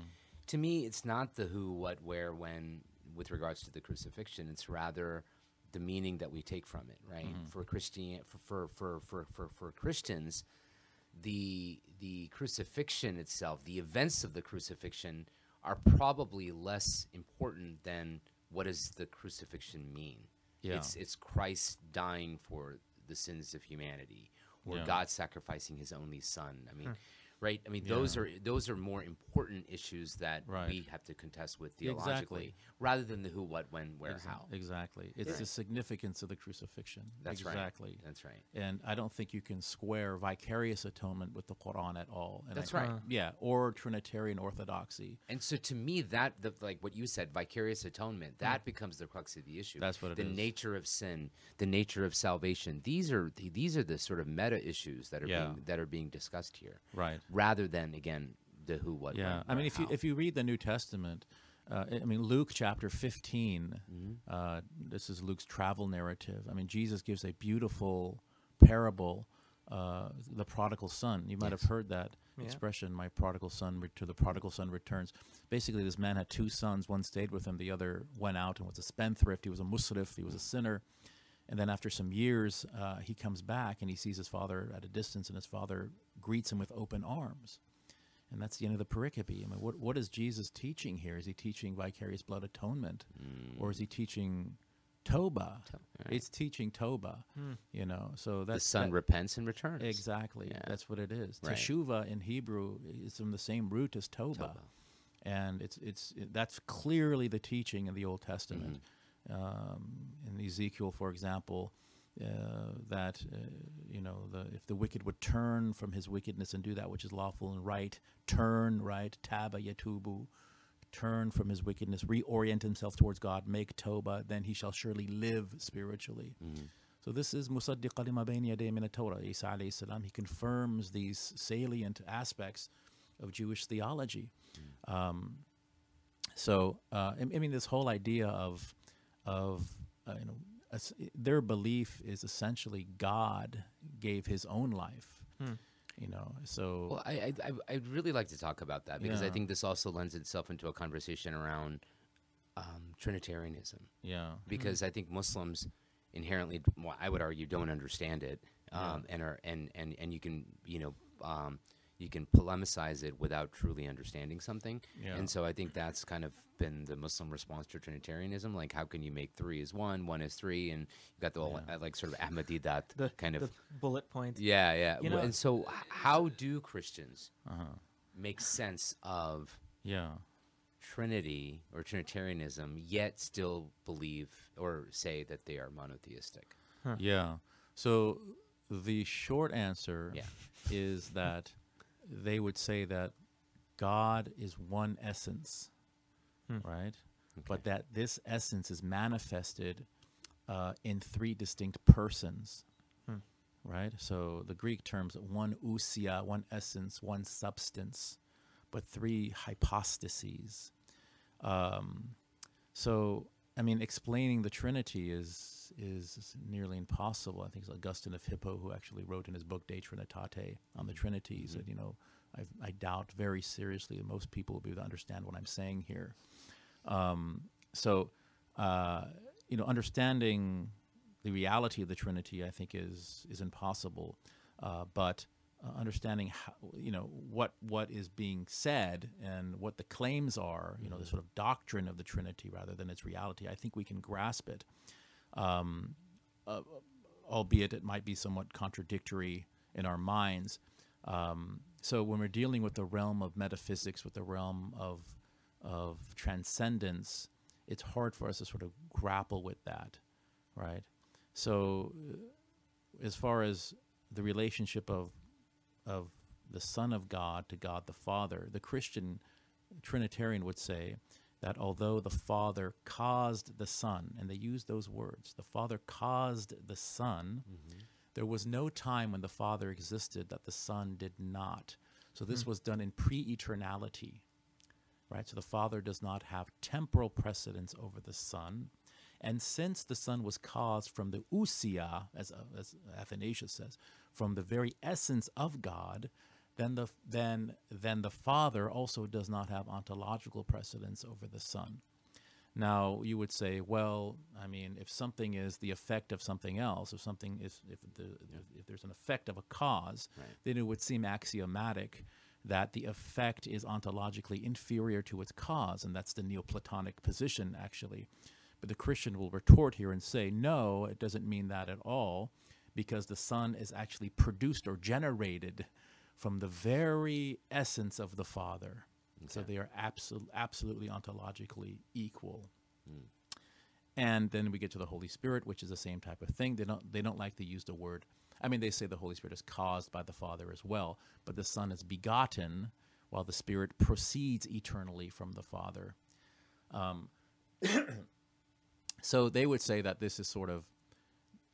to me, it's not the who, what, where, when, with regards to the crucifixion. It's rather the meaning that we take from it, right? Mm-hmm. For Christian, for for, for for for Christians, the the crucifixion itself, the events of the crucifixion, are probably less important than what does the crucifixion mean. Yeah. It's it's Christ dying for the sins of humanity, or Yeah. God sacrificing His only Son. I mean, right? I mean, those are those are more important issues that Right. we have to contest with theologically, exactly. rather than the who, what, when, where, Exa- how. Exactly. It's Right. the significance of the crucifixion. That's exactly. right. That's right. And I don't think you can square vicarious atonement with the Quran at all. And That's I- right. Yeah, or Trinitarian orthodoxy. And so, to me, that the, like what you said, vicarious atonement, that becomes the crux of the issue. Mm. That's what it the is. nature of sin, the nature of salvation. These are the, these are the sort of meta issues that are Yeah. being that are being discussed here, Right. Rather than again the who, what, Yeah, when, I mean, where, if you if you read the New Testament, uh, I I mean Luke chapter 15 Mm-hmm. Uh, this is Luke's travel narrative. I mean, Jesus gives a beautiful parable, uh, the prodigal son. You might have heard that Yeah. expression, "My prodigal son re- to the prodigal son returns." Basically, this man had two sons. One stayed with him. The other went out and was a spendthrift. He was a musrif. He was a sinner. And then after some years, uh, he comes back and he sees his father at a distance, and his father greets him with open arms. And that's the end of the pericope. I mean, what, what is Jesus teaching here? Is he teaching vicarious blood atonement? Or is he teaching Toba. right. It's teaching Toba. You know, so that the son that- repents and returns. Exactly. Yeah. That's what it is. Right. Teshuva in Hebrew is from the same root as Toba. Toba. And it's it's that's clearly the teaching in the Old Testament. Mm-hmm. Um, in Ezekiel, for example, uh, that uh, you know the if the wicked would turn from his wickedness and do that which is lawful and right, turn right, taba yatubu, turn from his wickedness, reorient himself towards God, make toba, then he shall surely live spiritually. So this is Musaddiq lima bayna yaday min Torah. Isa alayhi salam, he confirms these salient aspects of Jewish theology. Um, so uh, I, I mean, this whole idea of of uh, you know their belief is essentially God gave His own life. You know, so Well, I, I I'd really like to talk about that because I think this also lends itself into a conversation around um, Trinitarianism. yeah, because I think Muslims inherently, well, I would argue, don't understand it, um, and are and, and and you can you know um, you can polemicize it without truly understanding something, Yeah. and so I think that's kind of been the Muslim response to Trinitarianism. Like, how can you make three is one, one is three, and you got the whole, uh, like sort of Ahmed Deedat The kind of the bullet point. yeah, yeah. You know- and so, how do Christians uh-huh. make sense of yeah, Trinity or Trinitarianism, yet still believe or say that they are monotheistic? yeah. So the short answer Yeah. is that they would say that God is one essence, right? But that this essence is manifested uh, in three distinct persons, right? So the Greek terms one ousia, one essence, one substance, but three hypostases. Um, so I mean, explaining the Trinity is is nearly impossible. I think it's Augustine of Hippo who actually wrote in his book De Trinitate on the Trinity. He said, you know, I've, I doubt very seriously that most people will be able to understand what I'm saying here. Um, so, uh, you know, understanding the reality of the Trinity, I think, is is impossible. Uh, but uh, understanding how, you know what what is being said and what the claims are, you know, the sort of doctrine of the Trinity rather than its reality, I think we can grasp it. Um, uh, albeit it might be somewhat contradictory in our minds. Um, so when we're dealing with the realm of metaphysics, with the realm of of transcendence, it's hard for us to sort of grapple with that, right? So, uh, as far as the relationship of of the Son of God to God the Father, the Christian Trinitarian would say that although the Father caused the Son, and they use those words, the Father caused the Son, there was no time when the Father existed that the Son did not. So this was done in pre eternality, right? So the Father does not have temporal precedence over the Son. And since the Son was caused from the ousia, as, uh, as Athanasius says, from the very essence of God, then the then then the Father also does not have ontological precedence over the Son. Now you would say, well, I mean, if something is the effect of something else, if something is if the if, if there's an effect of a cause, then it would seem axiomatic that the effect is ontologically inferior to its cause, and that's the Neoplatonic position, actually. But the Christian will retort here and say, no, it doesn't mean that at all, because the Son is actually produced or generated from the very essence of the Father. So they are absol- absolutely ontologically equal. And then we get to the Holy Spirit, which is the same type of thing. They don't they don't like to use the word. I mean, they say the Holy Spirit is caused by the Father as well, but the Son is begotten, while the Spirit proceeds eternally from the Father. Um, *coughs* so they would say that this is sort of,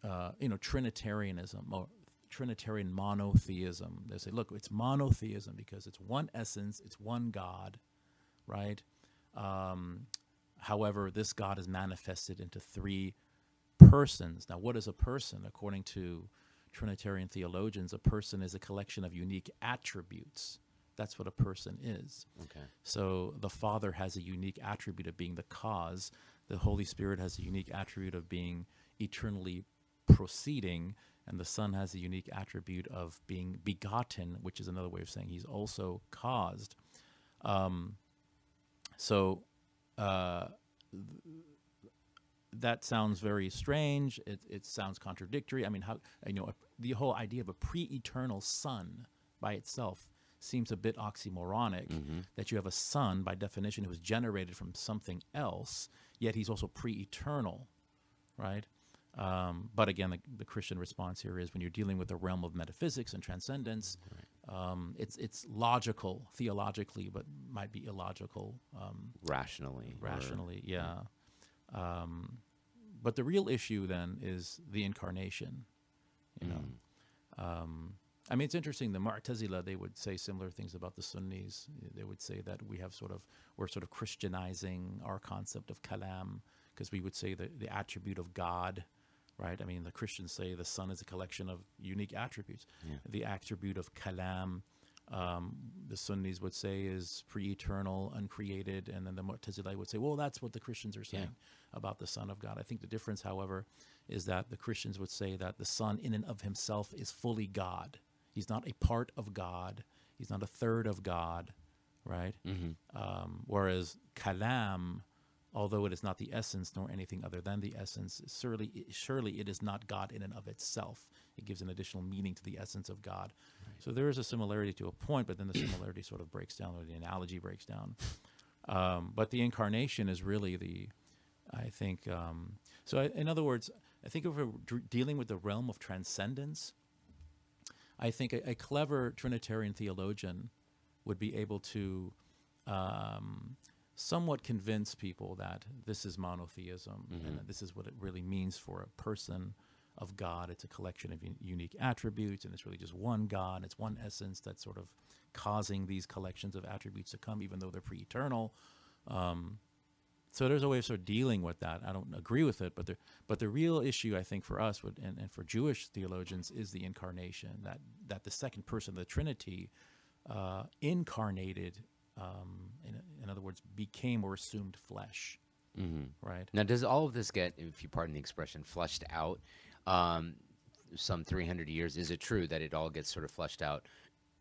uh, you know, Trinitarianism or Trinitarian monotheism. They say, look, it's monotheism because it's one essence, it's one God, right? Um, however, this God is manifested into three persons. Now, what is a person? According to Trinitarian theologians, a person is a collection of unique attributes. That's what a person is. Okay. So the Father has a unique attribute of being the cause. The Holy Spirit has a unique attribute of being eternally proceeding. And the Son has a unique attribute of being begotten, which is another way of saying he's also caused. Um, so uh, that sounds very strange. It, it sounds contradictory. I mean, how you know the whole idea of a pre-eternal son by itself seems a bit oxymoronic. That you have a son by definition who was generated from something else, yet he's also pre-eternal, right? Um, but again, the, the Christian response here is when you're dealing with the realm of metaphysics and transcendence, um, it's it's logical theologically, but might be illogical um, rationally. or- rationally. Yeah. Um, but the real issue then is the incarnation. You know, um, I mean, it's interesting. The Mu'tazila they would say similar things about the Sunnis. They would say that we have sort of we're sort of Christianizing our concept of kalam because we would say the the attribute of God. Right, I mean, the Christians say the Son is a collection of unique attributes. The attribute of kalam, um, the Sunnis would say is pre-eternal, uncreated, and then the Mu'tazila would say, well, that's what the Christians are saying about the Son of God. I think the difference, however, is that the Christians would say that the Son, in and of himself, is fully God. He's not a part of God. He's not a third of God, right? Um, whereas kalam, although it is not the essence nor anything other than the essence, surely surely it is not God in and of itself. It gives an additional meaning to the essence of God. So there is a similarity to a point, but then the similarity sort of breaks down, or the analogy breaks down. Um, but the incarnation is really the, I think. Um, so I, in other words, I think if we're dealing with the realm of transcendence, I think a, a clever Trinitarian theologian would be able to um, somewhat convince people that this is monotheism and that this is what it really means for a person of God. It's a collection of unique attributes, and it's really just one God. It's one essence that's sort of causing these collections of attributes to come, even though they're pre-eternal. Um, so there's a way of sort of dealing with that. I don't agree with it, but the but the real issue I think for us would, and, and for Jewish theologians is the incarnation. That that the second person of the Trinity uh, incarnated, um, in, in other words, became or assumed flesh. Right. Now, does all of this get, if you pardon the expression, flushed out? Um, some 300 years. Is it true that it all gets sort of flushed out?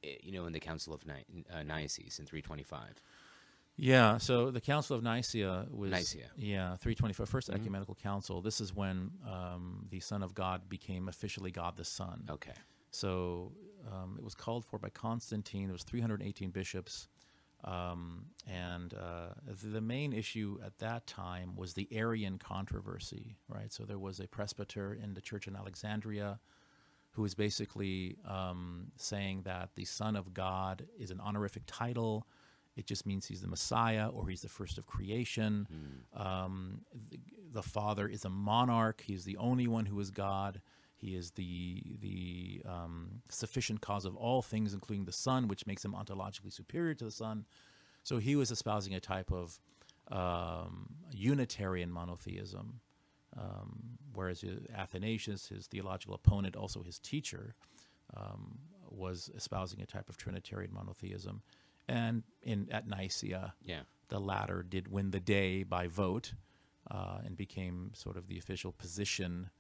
eh, You know, in the Council of Ni- uh, Nicaea in 325. Yeah, so the Council of Nicaea was Nicaea. Yeah, 325, 1st ecumenical council. This is when um, the Son of God became officially God the Son. Okay. So um, it was called for by Constantine. There was 318 bishops, um, and uh, the, main issue at that time was the Arian controversy. Right. So there was a presbyter in the church in Alexandria who was basically um, saying that the Son of God is an honorific title. It just means he's the Messiah or he's the first of creation. Um, the, the Father is a monarch. He's the only one who is God. He is the the um, sufficient cause of all things, including the Son, which makes him ontologically superior to the Son. So he was espousing a type of um, Unitarian monotheism, um, whereas Athanasius, his theological opponent, also his teacher, um, was espousing a type of Trinitarian monotheism. And in at Nicaea, Yeah. the latter did win the day by vote uh, and became sort of the official position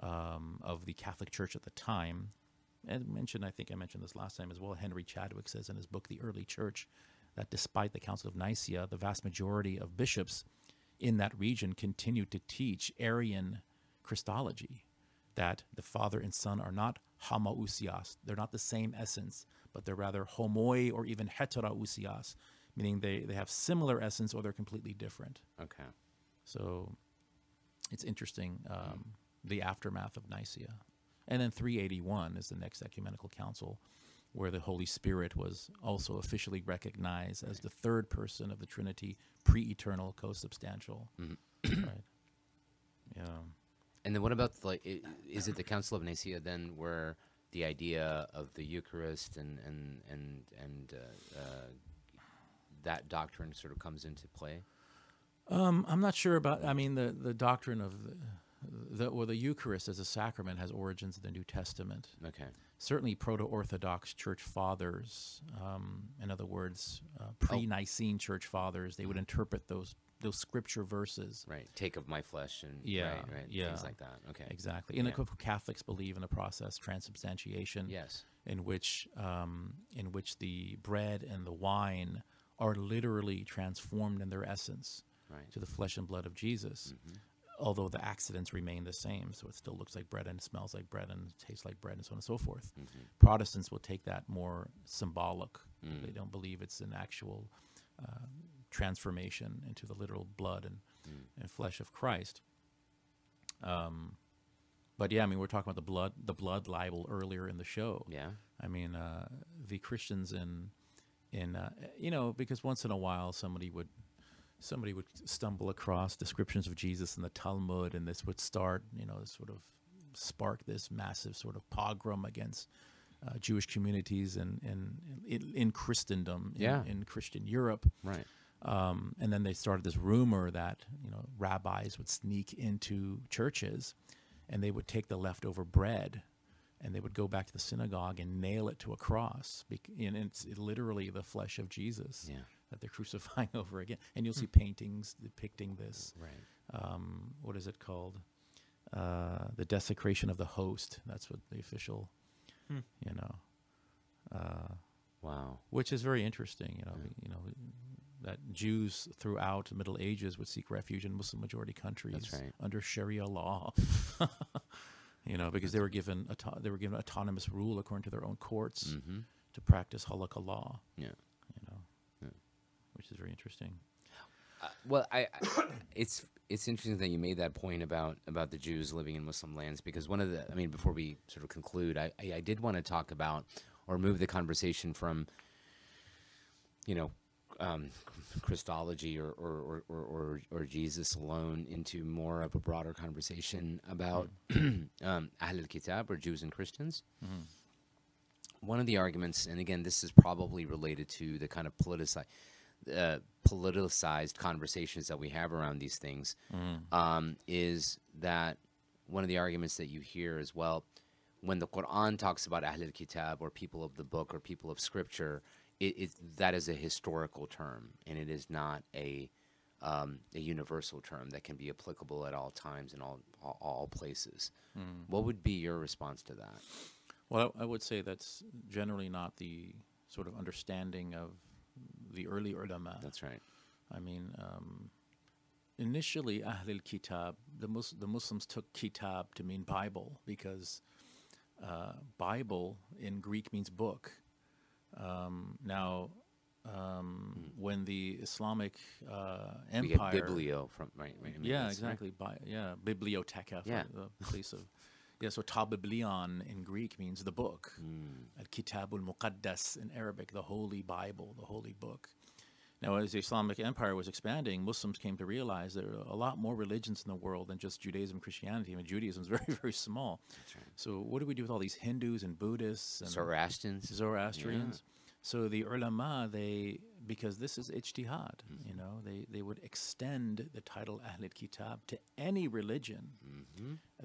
um, of the Catholic Church at the time. And mentioned, I think I mentioned this last time as well. Henry Chadwick says in his book, The Early Church, that despite the Council of Nicaea, the vast majority of bishops in that region continued to teach Arian Christology, that the Father and Son are not homoousios, they're not the same essence, but they're rather homoi or even heteroousios, meaning they, they have similar essence or they're completely different. Okay. So it's interesting um, the aftermath of Nicaea. And then 381 is the next ecumenical council where the Holy Spirit was also officially recognized as the third person of the Trinity, pre eternal, co substantial. right. Yeah. And then what about like is it the Council of Nicaea then where the idea of the Eucharist and and and and uh, uh, that doctrine sort of comes into play? Um, I'm not sure about. I mean, the the doctrine of the, the well, the Eucharist as a sacrament has origins in the New Testament. Okay. Certainly, proto-Orthodox Church Fathers, um, in other words, uh, pre-Nicene Church Fathers, they would interpret those those scripture verses Right. Take of my flesh and Yeah, right, right, yeah. things like that. Okay. exactly. And Yeah. the Catholics believe in a process, transubstantiation, Yes. in which um, in which the bread and the wine are literally transformed in their essence Right. to the flesh and blood of Jesus. Although the accidents remain the same, so it still looks like bread and smells like bread and tastes like bread and so on and so forth. Protestants will take that more symbolic. They don't believe it's an actual uh, transformation into the literal blood and, and flesh of Christ. Um, but yeah, I mean, we're talking about the blood, the blood libel earlier in the show. Yeah. I mean, uh, the Christians in, in uh, you know, because once in a while somebody would, somebody would stumble across descriptions of Jesus in the Talmud, and this would start, you know, sort of spark this massive sort of pogrom against uh, Jewish communities in in in, in Christendom, in, Yeah. in Christian Europe. Right. Um, and then they started this rumor that you know rabbis would sneak into churches, and they would take the leftover bread, and they would go back to the synagogue and nail it to a cross. And it's literally the flesh of Jesus Yeah. That they're *laughs* crucifying over again. And you'll see paintings depicting this. Right. Um, what is it called? Uh, the desecration of the host. That's what the official, Hmm. you know. Uh, Wow. which is very interesting. You know, you know that Jews throughout the Middle Ages would seek refuge in Muslim majority countries right. under Sharia law. *laughs* you know, because they were given they were given autonomous rule according to their own courts Mm-hmm. to practice halakha law. Yeah. You know, Yeah. which is very interesting. Uh, well, I, I *coughs* it's it's interesting that you made that point about about the Jews living in Muslim lands because one of the I mean before we sort of conclude, I I, I did want to talk about or move the conversation from you know um, Christology or or, or, or or or Jesus alone into more of a broader conversation about *clears throat* um, Ahl al-Kitab or Jews and Christians. One of the arguments, and again, this is probably related to the kind of politicized, uh, politicized conversations that we have around these things, um, is that one of the arguments that you hear as well, when the Quran talks about Ahl al-Kitab or people of the book or people of scripture, it, it that is a historical term, and it is not a um, a universal term that can be applicable at all times and all all, all places. What would be your response to that? Well, I I would say that's generally not the sort of understanding of the early ulama. That's right. I mean, um, initially, Ahl al Kitab, the, Mus- the Muslims took Kitab to mean Bible because uh, Bible in Greek means book. Um, now, um, when the Islamic uh, We get biblio from right. right Yeah, that's right. exactly. Bi- yeah, biblioteca, Yeah. the place of. Yeah, so tabiblion in Greek means the book. Hmm. Al Kitabul Muqaddas in Arabic, the Holy Bible, the Holy Book. Now, as the Islamic Empire was expanding, Muslims came to realize there are a lot more religions in the world than just Judaism and Christianity. I mean, Judaism is *laughs* very, very small. So, what do we do with all these Hindus and Buddhists and Zoroastrians. Zoroastrians. So the ulama, they because this is ijtihad, you know, they, they would extend the title Ahlul Kitab to any religion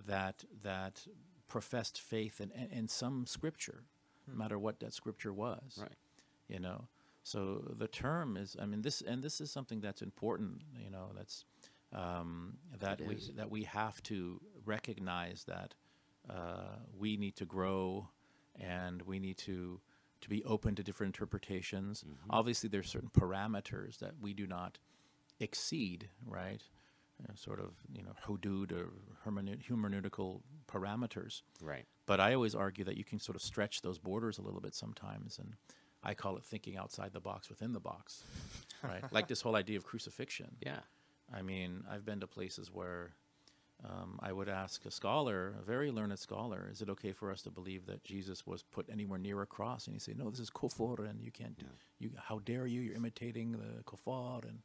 that that professed faith in, in, in some scripture, no matter what that scripture was. Right. You know. So the term is I mean this and this is something that's important, you know, that's um, that we that we have to recognize that uh, we need to grow and we need to to be open to different interpretations. Obviously, there's certain parameters that we do not exceed, right? Uh, sort of, you know, hudud or hermeneu- hermeneutical parameters. Right. But I always argue that you can sort of stretch those borders a little bit sometimes, and I call it thinking outside the box within the box, *laughs* right? like this whole idea of crucifixion. Yeah. I mean, I've been to places where um, I would ask a scholar, a very learned scholar, is it okay for us to believe that Jesus was put anywhere near a cross? And he'd say, no, this is kufr, and you can't. do You, how dare you? You're imitating the kufar, and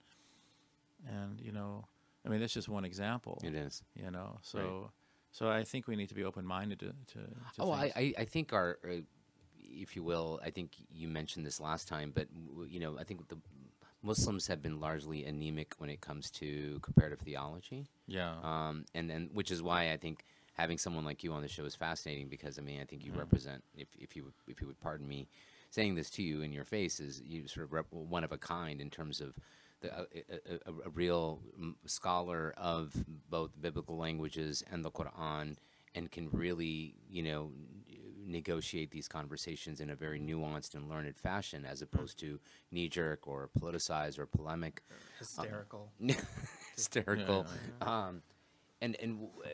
and you know, I mean, that's just one example. It is. You know, so so I think we need to be open minded to, to, to. Oh, things. I, I think our, uh, if you will, I think you mentioned this last time, but you know, I think the Muslims have been largely anemic when it comes to comparative theology, yeah. um, and and which is why I think having someone like you on the show is fascinating because I mean I think you represent, if if you would, if you would pardon me, saying this to you in your face is you sort of rep- one of a kind in terms of. The, a, a, a, a real mm, scholar of both biblical languages and the Quran, and can really, you know, negotiate these conversations in a very nuanced and learned fashion, as opposed to knee jerk or politicized or polemic, Hysterical. *laughs* hysterical. Um, And and w- uh,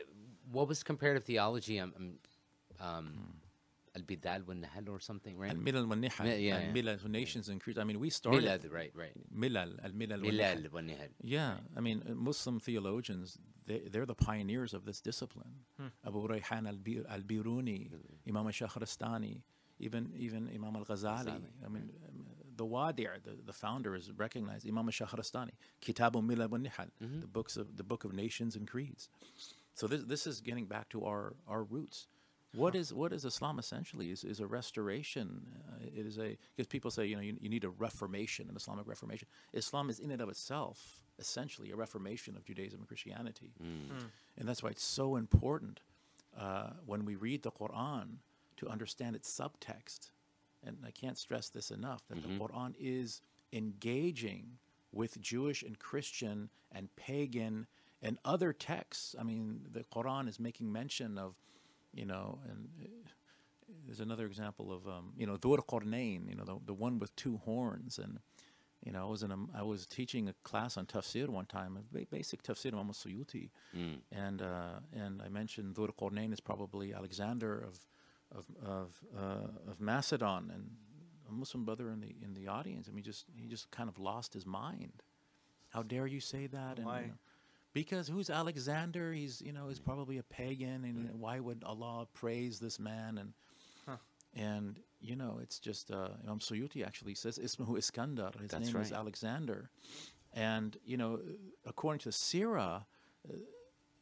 what was comparative theology? Um, um, um al-bidal wal nahal or something, right? Al-milal wal nihal, Yeah, yeah, yeah. al-milal, so nations and creeds. I mean, we started Milad, right, right. milal, al-milal wal nihal. Milal wal nihal. Yeah, I mean, uh, Muslim theologians, they, they're the pioneers of this discipline. Abu Rayhan al-Bir- al-Biruni, Imam al-Shahrastani, even even Imam al-Ghazali. I mean, um, the Wadi', the, the founder is recognized. Imam al-Shahrastani, Kitabu Milal wa Nihal, the books of the book of nations and creeds. So this this is getting back to our our roots. What is what is Islam essentially? Is is a restoration. Uh, it is a because people say you know you, you need a reformation, an Islamic reformation. Islam is in and of itself essentially a reformation of Judaism and Christianity, and that's why it's so important uh, when we read the Quran to understand its subtext. And I can't stress this enough that the Quran is engaging with Jewish and Christian and pagan and other texts. I mean, the Quran is making mention of, you know, and uh, there's another example of, um, you know, Dhul Qarnayn, you know, the, the one with two horns. And, you know, I was in a, I was teaching a class on tafsir one time, a basic tafsir Imam Suyuti, and uh, and I mentioned Dhul Qarnayn is probably Alexander of of of, uh, of Macedon, and a Muslim brother in the in the audience. I mean, just he just kind of lost his mind. How dare you say that? And, Why? you know, because who's Alexander? He's you know he's probably a pagan, and you know, why would Allah praise this man? And and you know it's just uh, Imam Suyuti actually says Ismahu Iskandar. His That's name is. Alexander, and you know according to Sirah,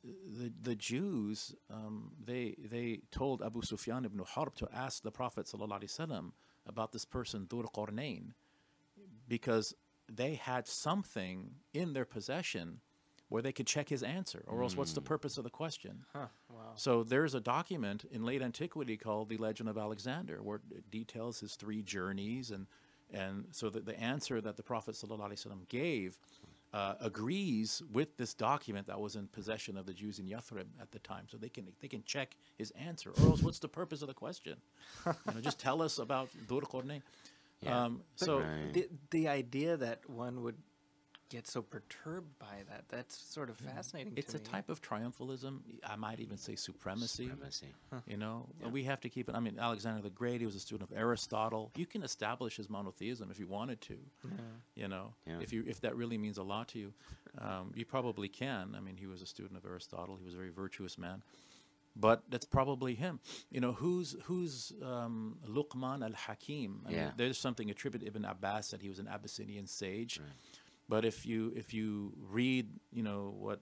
the the Jews um, they they told Abu Sufyan ibn Harb to ask the Prophet wasallam about this person Dhul Qarnayn because they had something in their possession where they could check his answer, or else what's the purpose of the question? Huh. Wow. So there's a document in late antiquity called the Legend of Alexander, where it details his three journeys, and and so that the answer that the Prophet ﷺ gave uh, agrees with this document that was in possession of the Jews in Yathrib at the time. So they can they can check his answer, or else what's the purpose of the question? you know, just tell us about Dhul Qarnayn. *laughs* Yeah. Um, so Right. the the idea that one would get so perturbed by that that's sort of fascinating it's to a me. type of triumphalism. I might even say supremacy. Supremacy. You know, we have to keep it. I mean, Alexander the Great, he was a student of Aristotle. You can establish his monotheism if you wanted to. You know, Yeah. if you if that really means a lot to you, um, you probably can. I mean, he was a student of Aristotle. He was a very virtuous man. But that's probably him. You know, who's who's um, Luqman al Hakim? I Yeah. mean, there's something attributed to Ibn Abbas that he was an Abyssinian sage. But if you if you read, you know what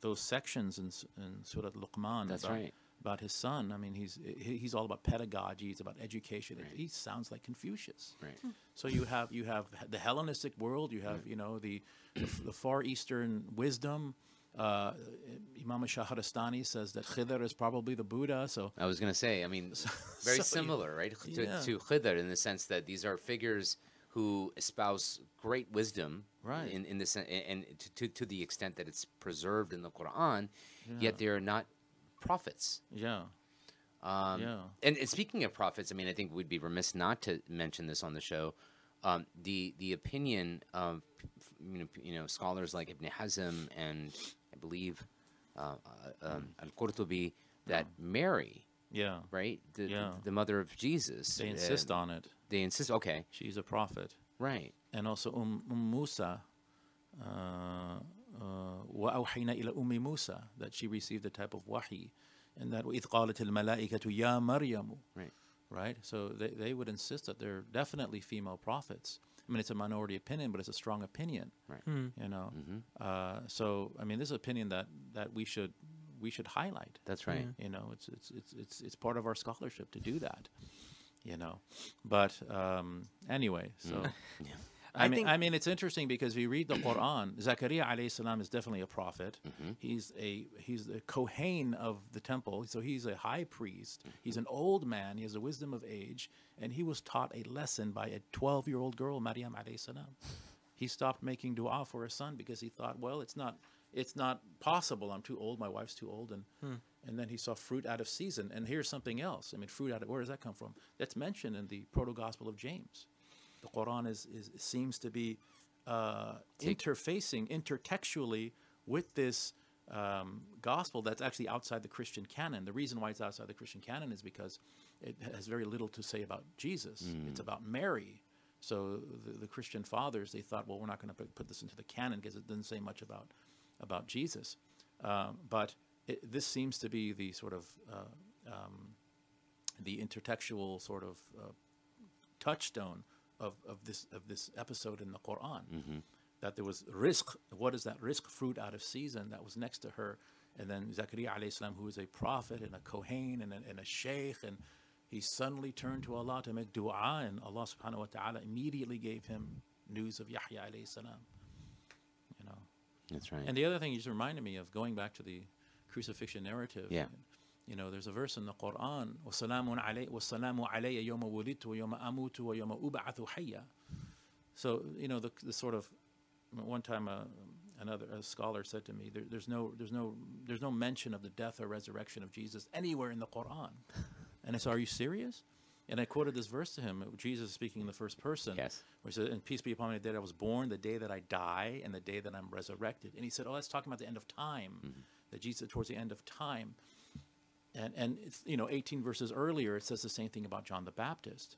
those sections in, S- in Surah Luqman That's about, right. about his son, I mean, he's he's all about pedagogy. It's about education. It- He sounds like Confucius. Right. So you have you have the Hellenistic world. You have you know the the, the Far Eastern wisdom. Uh, Imam Shahrastani says that Khidr is probably the Buddha. So I was going to say, I mean, *laughs* very so similar, right, to, Yeah. to Khidr in the sense that these are figures who espouse great wisdom, Right. In in the and to, to to the extent that it's preserved in the Quran, yet they are not prophets. yeah, Um, Yeah. And, and speaking of prophets, I mean, I think we'd be remiss not to mention this on the show. Um, the the opinion of you know, you know scholars like Ibn Hazm and I believe uh, uh, um, Al Qurtubi that Mary, yeah. right, the, Yeah. the mother of Jesus, They uh, insist on it. They insist. Okay, She's a prophet. right and also um, um Musa uh, uh, وأوحينا إلى أم موسى that she received a type of wahi and that وإذ قالت الملائكة يا مريم Right. right so they, they would insist that they're definitely female prophets I mean it's a minority opinion but it's a strong opinion Right. you know uh, so I mean this is an opinion that that we should we should highlight That's right. you know it's it's it's it's it's part of our scholarship to do that you know but um anyway so *laughs* Yeah. I, I mean, think- I mean, it's interesting because if you read the Quran, *clears throat* Zakaria alayhi salam is definitely a prophet. Mm-hmm. He's a he's the kohen of the temple, so he's a high priest. Mm-hmm. He's an old man. He has the wisdom of age, and he was taught a lesson by a twelve-year-old girl, Maryam alayhi salam. He stopped making du'a for his son because he thought, well, it's not it's not possible. I'm too old. My wife's too old, and and then he saw fruit out of season. And here's something else. I mean, fruit out of where does that come from? That's mentioned in the proto gospel of James the Quran is, is seems to be uh, interfacing intertextually with this um, gospel that's actually outside the Christian canon. The reason why it's outside the Christian canon is because it has very little to say about Jesus. It's about Mary. So the, the Christian fathers they thought, well, we're not going to put this into the canon because it doesn't say much about about Jesus. Um, but it, this seems to be the sort of uh, um, the intertextual sort of uh, touchstone of, of this of this episode in the Quran. Mm-hmm. That there was risk. What is that risk? Fruit out of season that was next to her, and then Zakaria alayhi salam, who is a prophet and a kohen and a, and a sheikh, and he suddenly turned to Allah to make du'a, and Allah subhanahu wa taala immediately gave him news of Yahya alayhi salam. You know, That's right. and the other thing you just reminded me of going back to the crucifixion narrative. Yeah. You know, there's a verse in the Quran, وَسَلَامٌ عَلَيْ وَالسَّلَامُ عَلَيَّ يَوْمَ وُلِدْتُ وَيَوْمَ أَمُوتُ وَيَوْمَ أُبْعَثُ حَيًّا So, you know, the, the sort of, one time uh, another a scholar said to me, there, there's, no, there's, no, there's no mention of the death or resurrection of Jesus anywhere in the Quran. And I said, are you serious? And I quoted this verse to him, Jesus speaking in the first person. Yes. Where he said, And peace be upon me the day that I was born, the day that I die, and the day that I'm resurrected. And he said, Oh, that's talking about the end of time. That Jesus, towards the end of time. And, and it's, you know, 18 verses earlier, it says the same thing about John the Baptist.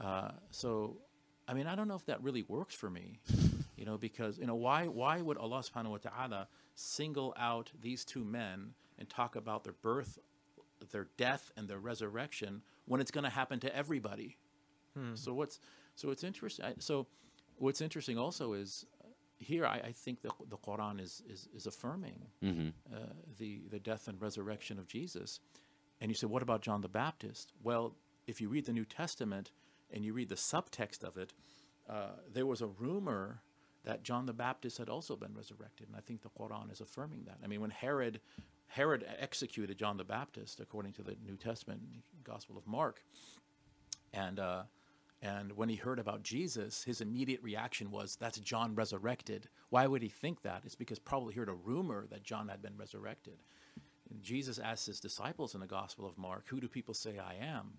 Uh, so, I mean, I don't know if that really works for me, *laughs* you know, because, you know, why, why would Allah subhanahu wa ta'ala single out these two men and talk about their birth, their death, and their resurrection when it's going to happen to everybody? So what's so it's interesting. So what's interesting also is here I, I think the the Quran is is, is affirming uh, the the death and resurrection of Jesus. And you say, what about John the Baptist? Well, if you read the New Testament and you read the subtext of it, uh, there was a rumor that John the Baptist had also been resurrected, and I think the Quran is affirming that. I mean, when Herod Herod executed John the Baptist, according to the New Testament Gospel of Mark, and uh, and when he heard about Jesus, his immediate reaction was, "That's John resurrected." Why would he think that? It's because probably he heard a rumor that John had been resurrected. And Jesus asked his disciples in the Gospel of Mark, "Who do people say I am?"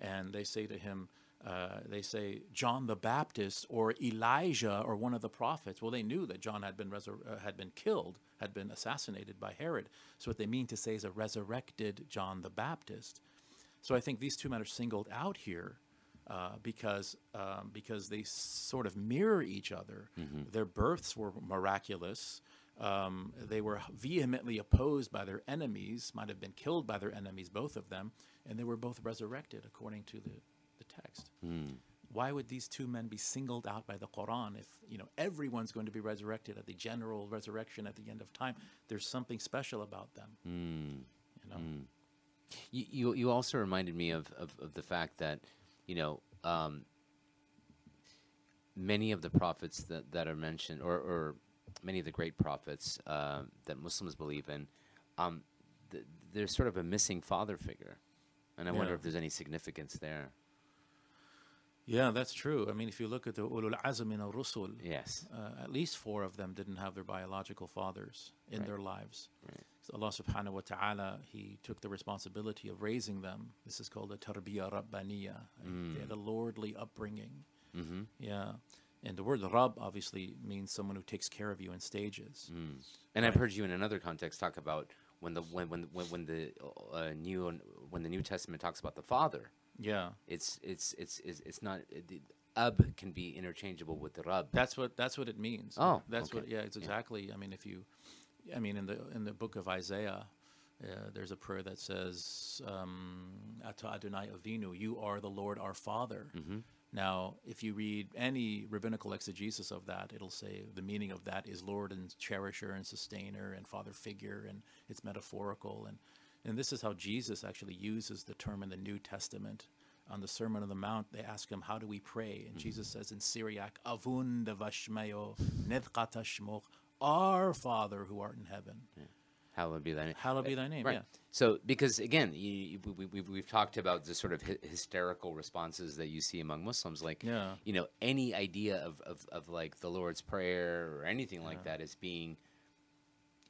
And they say to him, uh, "They say John the Baptist or Elijah or one of the prophets." Well, they knew that John had been resur- uh, had been killed, had been assassinated by Herod. So what they mean to say is a resurrected John the Baptist. So I think these two men are singled out here uh, because um, because they sort of mirror each other. Their births were miraculous. Um, they were vehemently opposed by their enemies, might have been killed by their enemies, both of them, and they were both resurrected according to the, the text. Why would these two men be singled out by the Quran if you know everyone's going to be resurrected at the general resurrection at the end of time? There's something special about them. You know. You, you you also reminded me of, of, of the fact that, you know, um, many of the prophets that, that are mentioned, or, or many of the great prophets uh, that Muslims believe in, um, th- there's sort of a missing father figure, and I wonder if there's any significance there. Yeah, that's true. I mean, if you look at the ulul azm min al-rusul, Yes. uh, at least four of them didn't have their biological fathers in Right. their lives. Right. So Allah subhanahu wa ta'ala, He took the responsibility of raising them. This is called a tarbiyah rabbaniya. They had a lordly upbringing. Mm-hmm. Yeah. And the word Rabb obviously means someone who takes care of you in stages. And I've heard you in another context talk about when the when when when, when the uh, new when the New Testament talks about the father. Yeah. It's it's it's it's, it's not it, the ab can be interchangeable with the rab. That's what that's what it means. Oh, that's what. Yeah, it's exactly. I mean, if you, I mean, in the in the book of Isaiah, uh, there's a prayer that says, um, "Ata Adonai Avinu, you are the Lord our Father." Mm-hmm. Now, if you read any rabbinical exegesis of that, it'll say the meaning of that is Lord and cherisher and sustainer and father figure, and it's metaphorical. And and this is how Jesus actually uses the term in the New Testament. On the Sermon on the Mount, they ask him, How do we pray? And mm-hmm. Jesus says in Syriac, Avun devashmeo nedkata shmoch, Our Father who art in heaven. Hallowed be thy name. Hallowed be thy name. Right. Yeah. So, because again, you, you, we, we, we've talked about the sort of hy- hysterical responses that you see among Muslims, like Yeah. you know, any idea of, of, of like the Lord's Prayer or anything like that as being,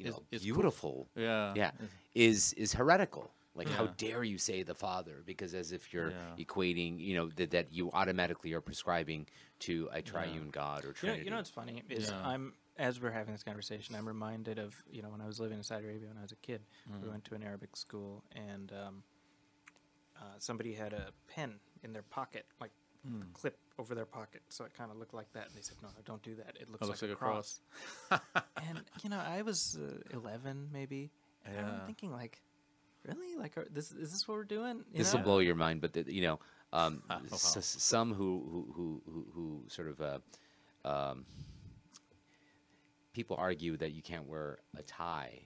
you Is- know, is cool. beautiful. Yeah. yeah, is is heretical. Like, how dare you say the Father? Because as if you're Yeah. equating, you know, that, that you automatically are prescribing to a triune God or You know, you know what's funny is Yeah. I'm as we're having this conversation, I'm reminded of you know when I was living in Saudi Arabia when I was a kid. Mm. We went to an Arabic school, and um, uh, somebody had a pen in their pocket, like. Clip over their pocket, so it kind of looked like that. And they said, "No, no, don't do that. It looks, like, looks a like a cross." *laughs* and you know, I was uh, 11 maybe, and I'm Yeah. thinking like, really, like, are, this is this what we're doing? You This know? will blow your mind, but the, you know, um, *laughs* Oh, s- wow. s- some who who, who who who sort of uh, um, people argue that you can't wear a tie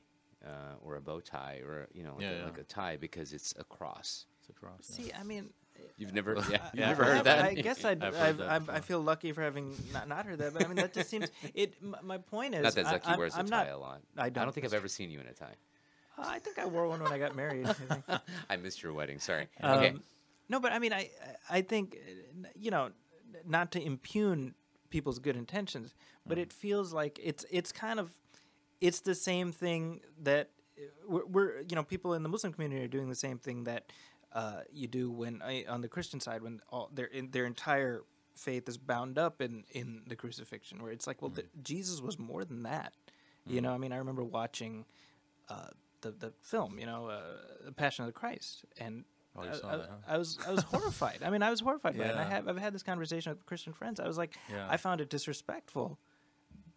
uh, or a bow tie or you know like, Yeah, a, yeah. like a tie because it's a cross. It's a cross. yeah. See, I mean, You've never, yeah, *laughs* Yeah, you've I've never heard heard that. that. I guess I'd, *laughs* I've I've, I've, I feel lucky for having not, not heard that, but I mean that just seems *laughs* it. My point is, Not that I- Zaki I'm, wears a I'm tie not, a lot. I I don't. don't think I've ever seen you in a tie. Uh, I think I wore one when I got married. I. I missed your wedding. Sorry. okay. Um, no, but I mean, I I think uh, you know, not to impugn people's good intentions, but it feels like it's it's kind of it's the same thing that uh, we're, we're you know people in the Muslim community are doing the same thing that uh, you do when on the Christian side when all their in, their entire faith is bound up in in the crucifixion, where it's like, well, th- Jesus was more than that. You know, I mean, I remember watching uh, the the film, you know, uh, The Passion of the Christ, and Oh, I, I- that, huh? I was I was horrified. I mean, I was horrified by it. And I have I've had this conversation with Christian friends. I was like, Yeah. I found it disrespectful.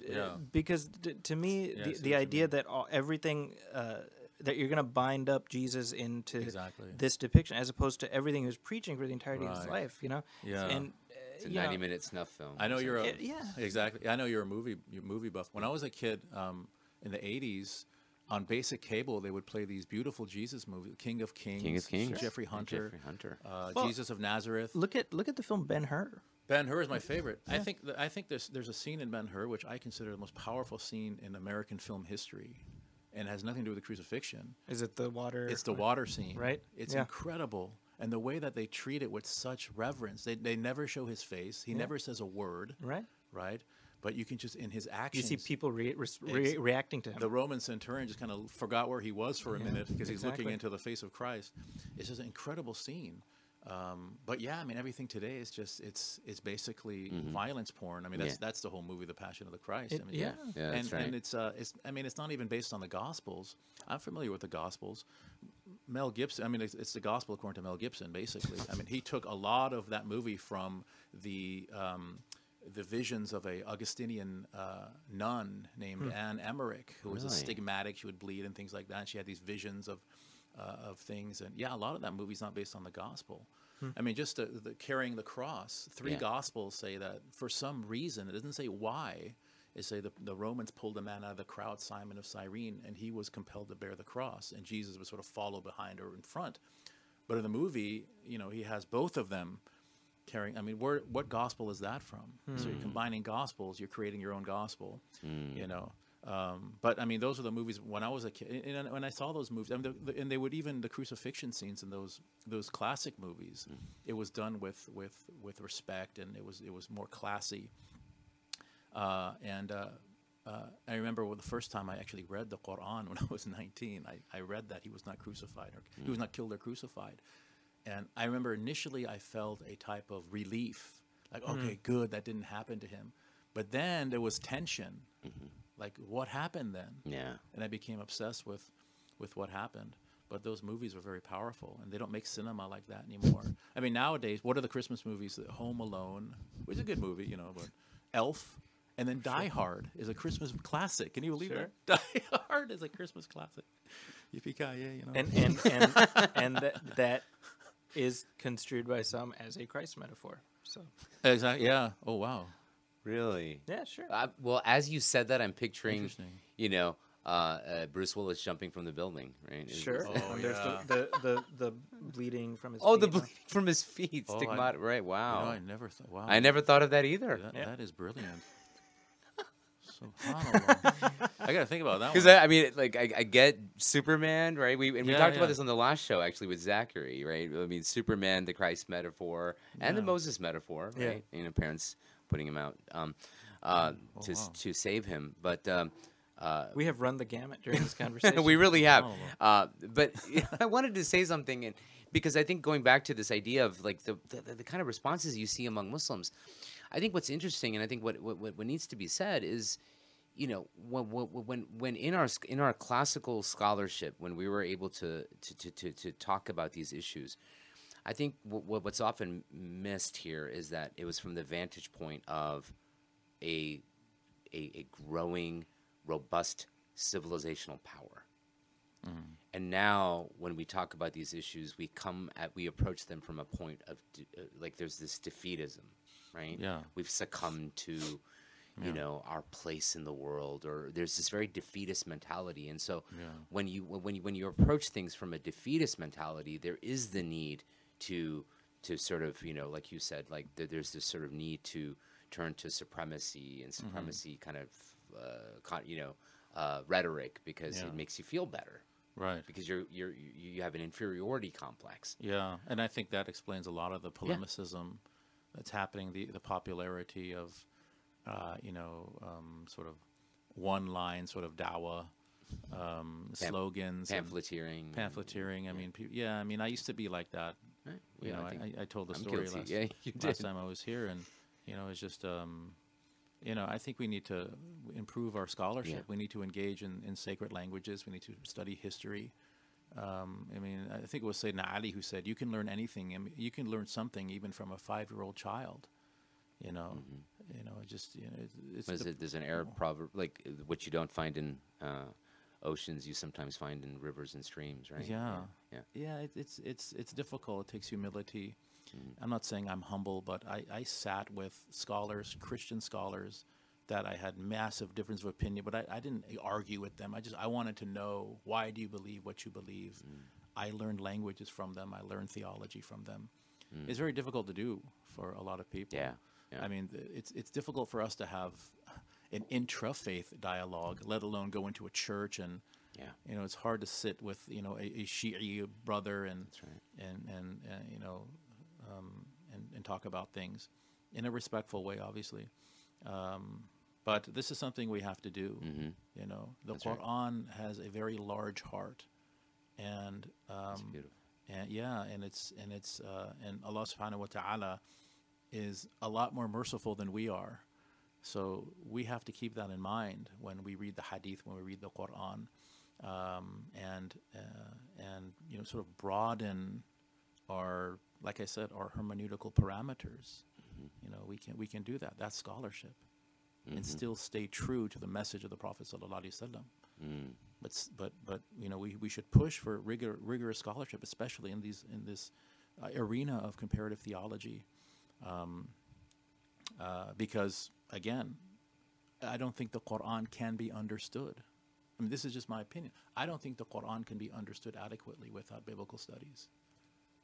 uh, Yeah. Because t- to me, Yeah, the, the idea that all, everything uh, that you're going to bind up Jesus into Exactly. this depiction, as opposed to everything he was preaching for the entirety of his life, you know. Yeah. And uh, It's a 90 minute snuff film. I know you're a It- yeah. exactly. I know you're a movie you're a movie buff. When I was a kid um, in the '80s, on basic cable, they would play these beautiful Jesus movies: King of Kings, King of Kings. Jeffrey And Hunter, Jeffrey Hunter. Uh, Well, Jesus of Nazareth. look at look at the film Ben Hur. Ben Hur is my favorite. I think that, I think there's there's a scene in Ben Hur which I consider the most powerful scene in American film history, and it has nothing to do with the crucifixion. Is it the water? It's the water scene, Right? It's Yeah. incredible, and the way that they treat it with such reverence. They they never show his face. He Yeah. never says a word, right. right? But you can just in his actions. You see people re- res- re- reacting to him. the Roman centurion just kind of forgot where he was for a minute because he's looking into the face of Christ. It's just an incredible scene. Um, but yeah, I mean, everything today is just it's it's basically violence porn. I mean, that's Mm-hmm. Yeah. that's the whole movie, The Passion of the Christ. It- I mean, yeah. Yeah, and, that's right. and it's uh, it's I mean, it's not even based on the Gospels. I'm familiar with the Gospels. Mel Gibson. I mean, it's, it's the Gospel according to Mel Gibson, basically. I mean, he took a lot of that movie from the um, the visions of a Augustinian uh, nun named Anne Emmerich, who was a stigmatic. She would bleed and things like that. And she had these visions of uh, of things, and yeah, a lot of that movie's not based on the Gospel. Hmm. I mean, just the, the carrying the cross. Three Yeah. Gospels say that for some reason. It doesn't say why. It say the, the Romans pulled a man out of the crowd, Simon of Cyrene, and he was compelled to bear the cross, and Jesus would sort of follow behind or in front. But in the movie, you know, he has both of them carrying. I mean, where, what gospel is that from? So you're hmm. combining gospels. You're creating your own gospel. Hmm. You know. Um, but I mean, those are the movies when I was a kid. And, and when I saw those movies, I mean, the, the, and they would even the crucifixion scenes in those those classic movies. It was done with with with respect, and it was it was more classy. Uh, and uh, uh, I remember when the first time I actually read the Quran when *laughs* I was 19. I, I read that he was not crucified or he was not killed or crucified. And I remember initially I felt a type of relief, like okay, good, that didn't happen to him. But then there was tension, like what happened then? Yeah. and I became obsessed with with what happened. But those movies were very powerful, and they don't make cinema like that anymore. I mean, nowadays, what are the Christmas movies? Home Alone, which is a good movie, you know, but Elf, and then Die Hard is a Christmas classic. Can you believe Sure. that? *laughs* Die Hard is a Christmas classic. Yippee ki you know. and and and *laughs* and that that is construed by some as a Christ metaphor. So exactly, yeah. Oh wow. Really? yeah, sure. Uh, well, as you said that, I'm picturing, you know, uh, uh, Bruce Willis jumping from the building, right? Sure. Oh, and there's yeah. the, the, the, the bleeding from his Oh, the feet. bleeding from his feet, Oh, I- stigmata. right? You Wow. know, I never thought. Wow. I never thought of that either. That, Yeah. that is brilliant. Subhanallah. I got to think about that *laughs* Because. I, I mean, like I, I get Superman, right? We and we Yeah, talked yeah. about this on the last show actually with Zachary, right? I mean, Superman, the Christ metaphor, and the Moses metaphor, Yeah. right? You know, parents putting him out um, uh, Oh, to wow. to save him, but. Um, uh, We have run the gamut during this *laughs* conversation. we really have. Oh, Uh, but *laughs* I wanted to say something, and because I think going back to this idea of like the, the the kind of responses you see among Muslims, I think what's interesting, and I think what what what needs to be said is, you know when when when when in our in our classical scholarship when we were able to to to to, to talk about these issues i think what, what's often missed here is that it was from the vantage point of a a, a growing robust civilizational power. And now when we talk about these issues we come at we approach them from a point of uh, like there's this defeatism right? Yeah. we've succumbed to you know our place in the world or there's this very defeatist mentality. And so Yeah. when you when you when you approach things from a defeatist mentality there is the need to to sort of you know like you said like there, there's this sort of need to turn to supremacy and Mm-hmm. supremacy kind of uh, con- you know uh, rhetoric because Yeah. it makes you feel better Right. because you're you're you have an inferiority complex Yeah, and I think that explains a lot of the polemicism that's happening, the the popularity of, uh, you know, um, sort of one-line sort of dawa um, slogans, and pamphleteering pamphleteering. I mean, pe- yeah, I mean, I used to be like that. Right. You Yeah, know, I I, I, told the I'm story guilty. last, Yeah, you last did. time I was here, and you know, it's just, um, you know, I think we need to improve our scholarship. Yeah. We need to engage in, in sacred languages. We need to study history. Um, I mean, I think it was Sayyidina Ali who said, "You can learn anything. I mean, you can learn something even from a five-year-old child." You know, you know, just you know, it's, it's the- it? There's an Arab proverb like what you don't find in uh, oceans, you sometimes find in rivers and streams, right? Yeah, yeah. yeah. It, it's it's it's difficult. It takes humility. Mm-hmm. I'm not saying I'm humble, but I, I sat with scholars, Christian scholars, that I had massive difference of opinion, but I, I didn't argue with them. I just I wanted to know why do you believe what you believe. Mm. I learned languages from them. I learned theology from them. Mm. It's very difficult to do for a lot of people. Yeah, yeah. I mean, it's it's difficult for us to have an intra-faith dialogue, let alone go into a church and Yeah. you know, it's hard to sit with you know a, a Shi'i brother and right. and and uh, you know um, and and talk about things in a respectful way, obviously. Um, but this is something we have to do. You know, the That's right. Quran has a very large heart, and um, and yeah, and it's and it's uh, and Allah Subhanahu wa Taala is a lot more merciful than we are. So we have to keep that in mind when we read the Hadith, when we read the Quran, um, and uh, and you know sort of broaden our, like I said, our hermeneutical parameters. You know, we can we can do that. That's scholarship, and still stay true to the message of the Prophet sallallahu alaihi wasallam. Mm. But but but you know, we, we should push for rigor, rigorous scholarship, especially in these in this uh, arena of comparative theology, um, uh, because again, I don't think the Quran can be understood. I mean, this is just my opinion. I don't think the Quran can be understood adequately without biblical studies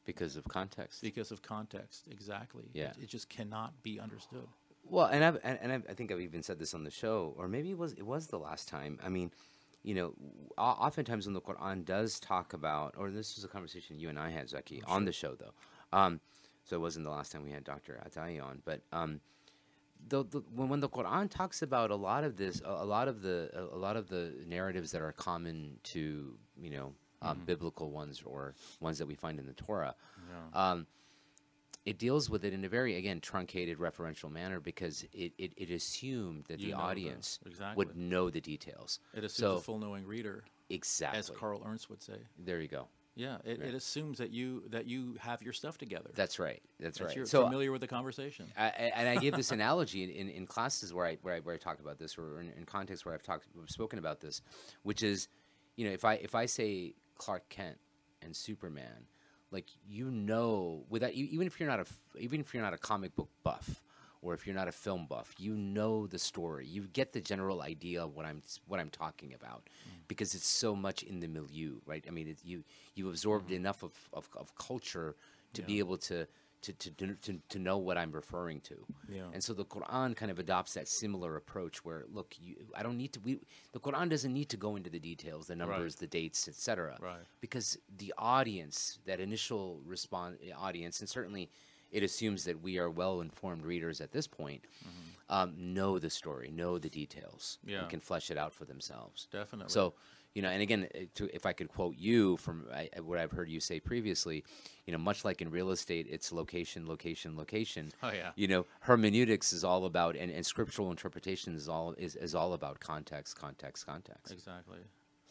because of context. because of context. Exactly. Yeah. It, it just cannot be understood. Well, and I've, and, I've, I think I've even said this on the show, or maybe it was it was the last time. I mean, you know, oftentimes when the Quran does talk about, or this was a conversation you and I had, Zaki, on the show though. Um, so it wasn't the last time we had Dr. Ataie on, but um, the, the when, when the Quran talks about a lot of this, a, a lot of the a, lot of the narratives that are common to you know um, biblical ones or ones that we find in the Torah, um, it deals with it in a very again truncated referential manner because it, it, it assumed that You the know the- audience exactly. would know the details. It assumes so a full knowing reader, exactly as Carl Ernst would say. there you go. Yeah, it, it assumes that you that you have your stuff together. That's right. That's that right. You're so uh, familiar with the conversation. I, and I give this analogy in, in, in classes where I, where I where I talk about this, or in, in contexts where I've talked spoken about this, which is, you know, if I if I say Clark Kent and Superman, like you know, without even if you're not a even if you're not a comic book buff, or if you're not a film buff, you know the story. You get the general idea of what I'm what I'm talking about, mm. because it's so much in the milieu, right? I mean, it, you you absorbed mm-hmm. enough of, of, of culture to be able to to, to, to, to know what I'm referring to. Yeah. And so the Quran kind of adopts that similar approach where, look, you, I don't need to. We, the Quran doesn't need to go into the details, the numbers, the dates, etc. Right. Because the audience, that initial response audience, and certainly it assumes that we are well informed readers at this point, um, know the story, know the details, Mm-hmm. Yeah. and can flesh it out for themselves. Definitely. So, you know, and again, uh, to, if I could quote you from I- what I've heard you say previously, you know, much like in real estate, it's location, location, location. Oh, yeah. You know, hermeneutics is all about, and, and scriptural interpretation is all is, is all about context, context, context. Exactly.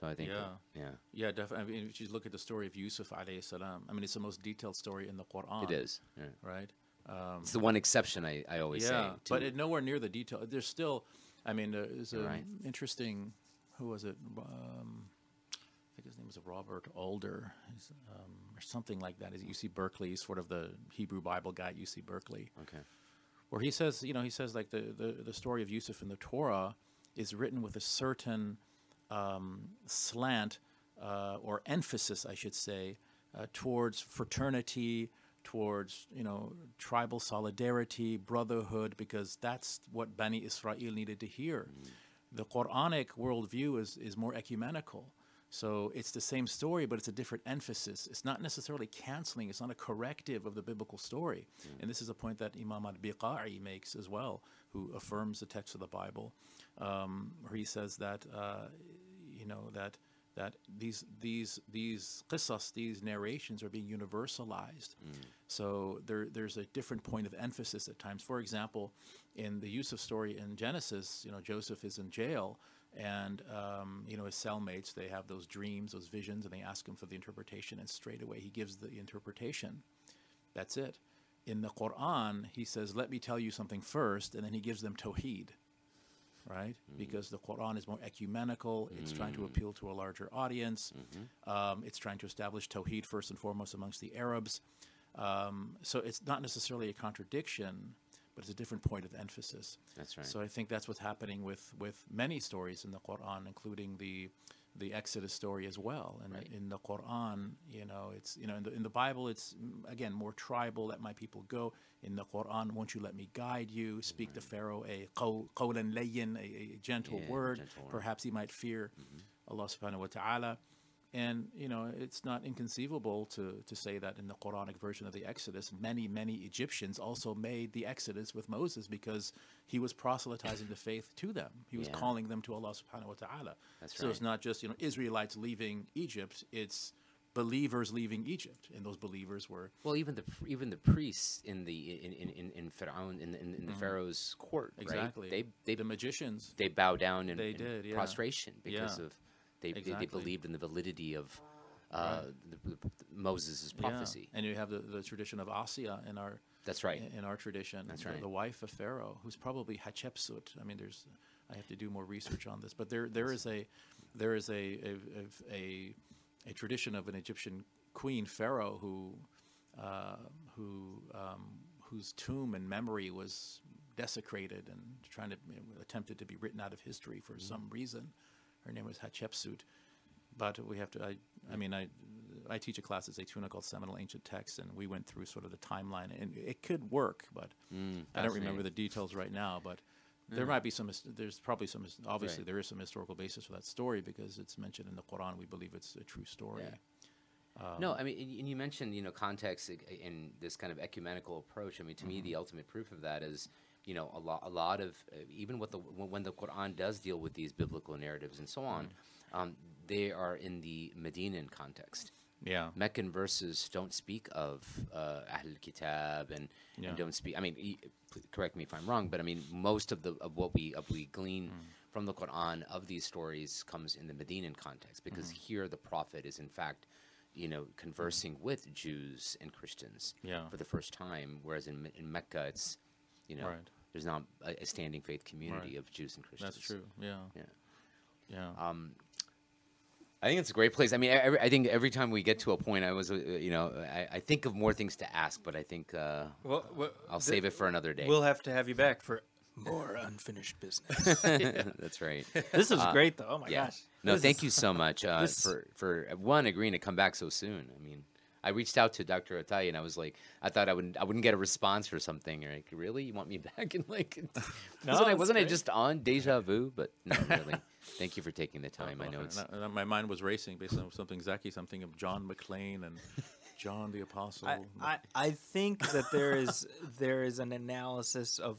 So I think, that- Yeah. yeah, Yeah, definitely. I mean, if you look at the story of Yusuf alayhi salam, I mean, it's the most detailed story in the Quran. it is. Yeah. right. Um, It's the one exception I, I always say. yeah, but it, nowhere near the detail. There's still, I mean, there's a You're right. interesting. Who was it? Um, I think his name was Robert Alter, um, or something like that. Is UC Berkeley, He's sort of the Hebrew Bible guy at UC Berkeley, okay. where he says, you know, he says like the the, the story of Yusuf in the Torah is written with a certain um, slant uh, or emphasis, I should say, uh, towards fraternity, towards you know tribal solidarity, brotherhood, because that's what Bani Israel needed to hear. The Quranic worldview is is more ecumenical. So it's the same story, but it's a different emphasis. It's not necessarily canceling. It's not a corrective of the biblical story. And this is a point that Imam al-Biqa'i makes as well, who affirms the text of the Bible, um, where he says that uh, you know that that these these these qisas, these narrations are being universalized. So there there's a different point of emphasis at times. For example, in the Yusuf story in Genesis, you know Joseph is in jail, and um, you know his cellmates they have those dreams, those visions, and they ask him for the interpretation, and straight away he gives the interpretation. That's it. In the Quran, he says, "Let me tell you something first, and then he gives them tawheed right? Because the Quran is more ecumenical. It's trying to appeal to a larger audience. Um, it's trying to establish Tawheed first and foremost amongst the Arabs. Um, so it's not necessarily a contradiction, but it's a different point of emphasis. That's right. So I think that's what's happening with, with many stories in the Quran, including the the Exodus story as well. And Right. in the Quran, you know, it's you know in the, in the Bible, it's again more tribal. Let my people go. In the Quran, won't you let me guide you? Speak to Pharaoh a qaw- qawlan layyin, a, a gentle Yeah, word. gentle word. Perhaps he might fear mm-hmm. Allah Subhanahu wa Taala. And you know, it's not inconceivable to, to say that in the Quranic version of the Exodus, many, many Egyptians also made the Exodus with Moses because he was proselytizing the faith to them. He was Yeah. calling them to Allah subhanahu wa ta'ala. That's so it's not just, you know, Israelites leaving Egypt, it's believers leaving Egypt. And those believers were Well, even the even the priests in the in in in, in Pharaoh in, in, in the Pharaoh's court, Mm-hmm. exactly right? They they the magicians. they bow down in, They in did, yeah. prostration because Yeah. of they, they they believed in the validity of uh, the, the, Moses' prophecy. Yeah. And you have the, the tradition of Asiya in our That's right. in, in our tradition. That's the, right. The wife of Pharaoh, who's probably Hatshepsut. I mean, there's I have to do more research on this, but there there is a there is a a, a, a, tradition of an Egyptian queen Pharaoh who uh, who um, whose tomb and memory was desecrated and trying to attempted to be written out of history for Mm-hmm. some reason. Her name was Hatshepsut. But we have to. I, I mean, I, I teach a class at Zaytuna called Seminole Ancient Texts, and we went through sort of the timeline, and it could work, but Mm, I don't remember the details right now. But there might be some. There's probably some. Obviously, Right. there is some historical basis for that story because it's mentioned in the Quran. We believe it's a true story. Yeah. no, I mean, and- you mentioned you know context in this kind of ecumenical approach. I mean, to me, Mm-hmm. the ultimate proof of that is you know a lot a lot of uh, even what the when when the Quran does deal with these biblical narratives and so on, Mm-hmm. um, they are in the Medinan context. Yeah. Meccan verses don't speak of uh, Ahl Kitab and, Yeah. and don't speak. I mean, e- correct me if I'm wrong, but I mean most of the of what we of we glean Mm. from the Quran of these stories comes in the Medinan context because Mm-hmm. here the prophet is in fact, you know, conversing with Jews and Christians Yeah. for the first time, whereas in in Mecca it's, you know, Right. there's not a, a standing faith community Right. of Jews and Christians. That's true. Yeah. Yeah. Yeah. Um, I think it's a great place. I mean, every, I think every time we get to a point, I was, uh, you know, I, I think of more things to ask, but I think uh, Well, well, I'll th- save it for another day. We'll have to have you back for *laughs* more unfinished business. *laughs* *laughs* That's right. this is great, though. Oh my yeah. gosh. No, This thank is- you so much uh, this- for for uh, one agreeing to come back so soon. I mean, I reached out to Dr. Ataie and I was like, I thought I wouldn't I wouldn't get a response or something. You're like, really? You want me *laughs* back? And like, *laughs* No, wasn't I wasn't I just on deja vu? But no, *laughs* really. thank you for taking the time. I know Okay, it's and my mind was racing based on something Zaki, something of John McClane and John the Apostle. I, I, I think that there is there is an analysis of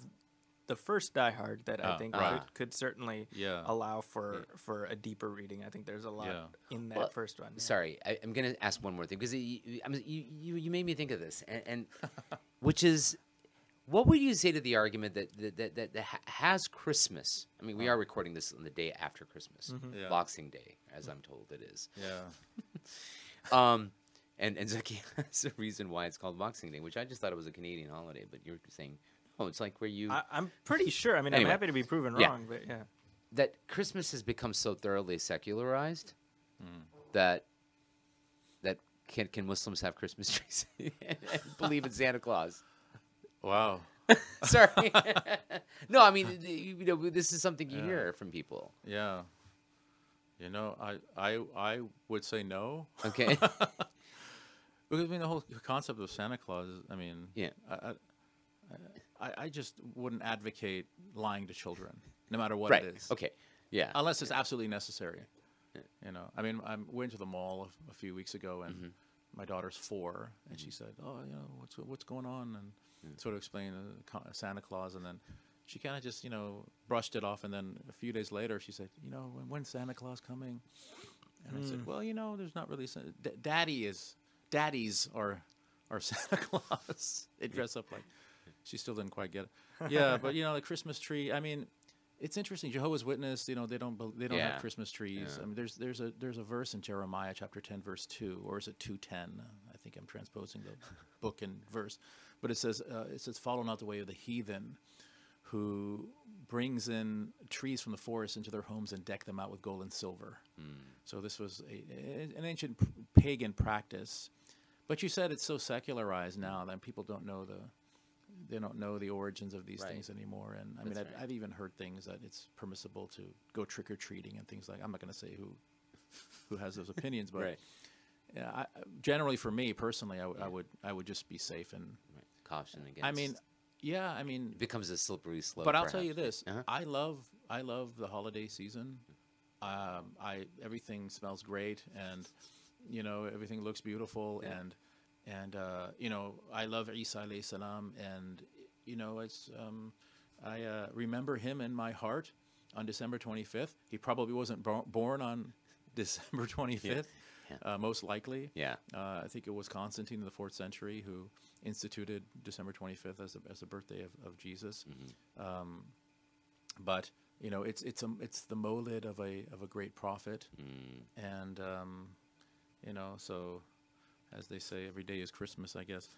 the first Die Hard that I Ah, think right. could, could certainly Yeah. allow for for a deeper reading. I think there's a lot Yeah. in that Well, first one. yeah. Sorry, I, I'm going to ask one more thing because you, you, I'm- you, you, you made me think of this, and, and *laughs* which is, what would you say to the argument that that, that, that, that has Christmas? I mean, we are recording this on the day after Christmas, Mm-hmm. Yeah. Boxing Day, as I'm told it is. Yeah. *laughs* Um, and and Zaki *laughs* has a reason why it's called Boxing Day, which I just thought it was a Canadian holiday, but you're saying, it's like where you I, I'm pretty sure. I mean, Anyway. I'm happy to be proven Yeah. wrong, but yeah. that Christmas has become so thoroughly secularized that that can can Muslims have Christmas *laughs* trees and, and believe in Santa Claus? Wow. *laughs* Sorry, *laughs* no, I mean you know this is something you Yeah. hear from people. Yeah. You know, I I I would say no. Okay, Because I mean, the whole concept of Santa Claus. is- I mean, Yeah. I, I, I, I just wouldn't advocate lying to children, no matter what right? it is. Okay, yeah, Unless it's absolutely necessary. You know, I mean, I went to the mall a, a few weeks ago, and Mm-hmm. my daughter's four, and she said, "Oh, you know, what's what's going on?" and Mm. sort of explained uh, Santa Claus, and then she kind of just, you know, brushed it off, and then a few days later, she said, "You know, when, when's Santa Claus coming?" And I Mm. said, "Well, you know, there's not really. D- Daddy is, daddies are, are *laughs* Santa Claus. they dress up like." She still didn't quite get it. Yeah, but you know, the Christmas tree. I mean, it's interesting. Jehovah's Witness, you know, they don't they don't Yeah. have Christmas trees. Yeah. I mean, there's there's a there's a verse in Jeremiah chapter ten, verse two, or is it two ten? I think I'm transposing the book and verse, but it says uh, it says follow not the way of the heathen, who brings in trees from the forest into their homes and deck them out with gold and silver. So this was a, a- an ancient pagan practice, but you said it's so secularized now that people don't know the they don't know the origins of these Right. things anymore. And I mean, That's I've, right. I've even heard things that it's permissible to go trick or treating and things like. I'm not going to say who who has those opinions, but right. yeah, I, generally for me personally, I would I would just be safe and. Caution against. I mean, yeah, I mean, it becomes a slippery slope. but I'll tell you this: Uh-huh. I love I love the holiday season. Um, I everything smells great, and you know everything looks beautiful, Yeah. and and uh, you know I love Isa alayhi salam, and you know it's um, I uh, remember him in my heart on December 25th. He probably wasn't bo- born on *laughs* December 25th, Yeah. Uh, most likely. Yeah. Uh, I think it was Constantine in the fourth century who instituted December 25th as the, as the birthday of, of Jesus. Mm-hmm. Um, but you know, it's it's a it's the molid of a of a great prophet, Mm. and um, you know, so as they say, every day is Christmas, I guess.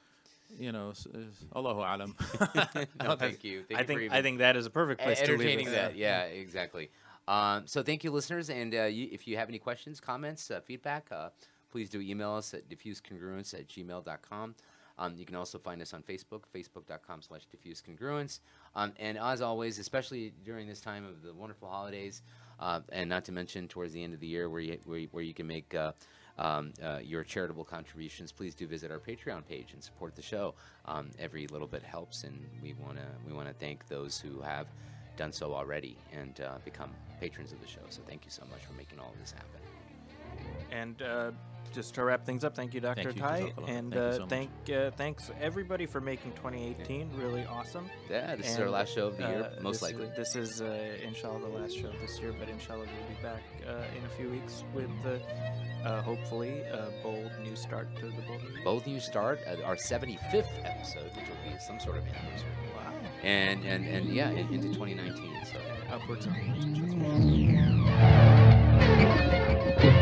You know, s- s- Allahu alam. *laughs* no, *laughs* thank you. Thank I you think even- I think that is a perfect place to leave entertaining it. that. Yeah, exactly. Um, so thank you, listeners. And uh, you, if you have any questions, comments, uh, feedback, uh, please do email us at diffusecongruence at gmail.com. Um, you can also find us on Facebook, facebook.com slash diffusecongruence. Um, and as always, especially during this time of the wonderful holidays, uh, and not to mention towards the end of the year where you, where you, where you can make uh, um, uh, your charitable contributions, please do visit our Patreon page and support the show. Um, every little bit helps, and we want to we want to thank those who have done so already and uh, become patrons of the show. So thank you so much for making all of this happen. And uh, just to wrap things up, thank you, Dr. Thank you, Tai, and Thank uh, so thank uh, thanks everybody for making 2018 really awesome. Yeah, this is our last show of the year, uh, most this likely. Is, this is uh, inshallah the last show this year, but inshallah we'll be back uh, in a few weeks with uh, uh, hopefully a bold new start to the bold. Review. Both you start our 75th episode, which will be some sort of anniversary, Wow. and and and yeah, in, into 2019. So. Upwards and upwards.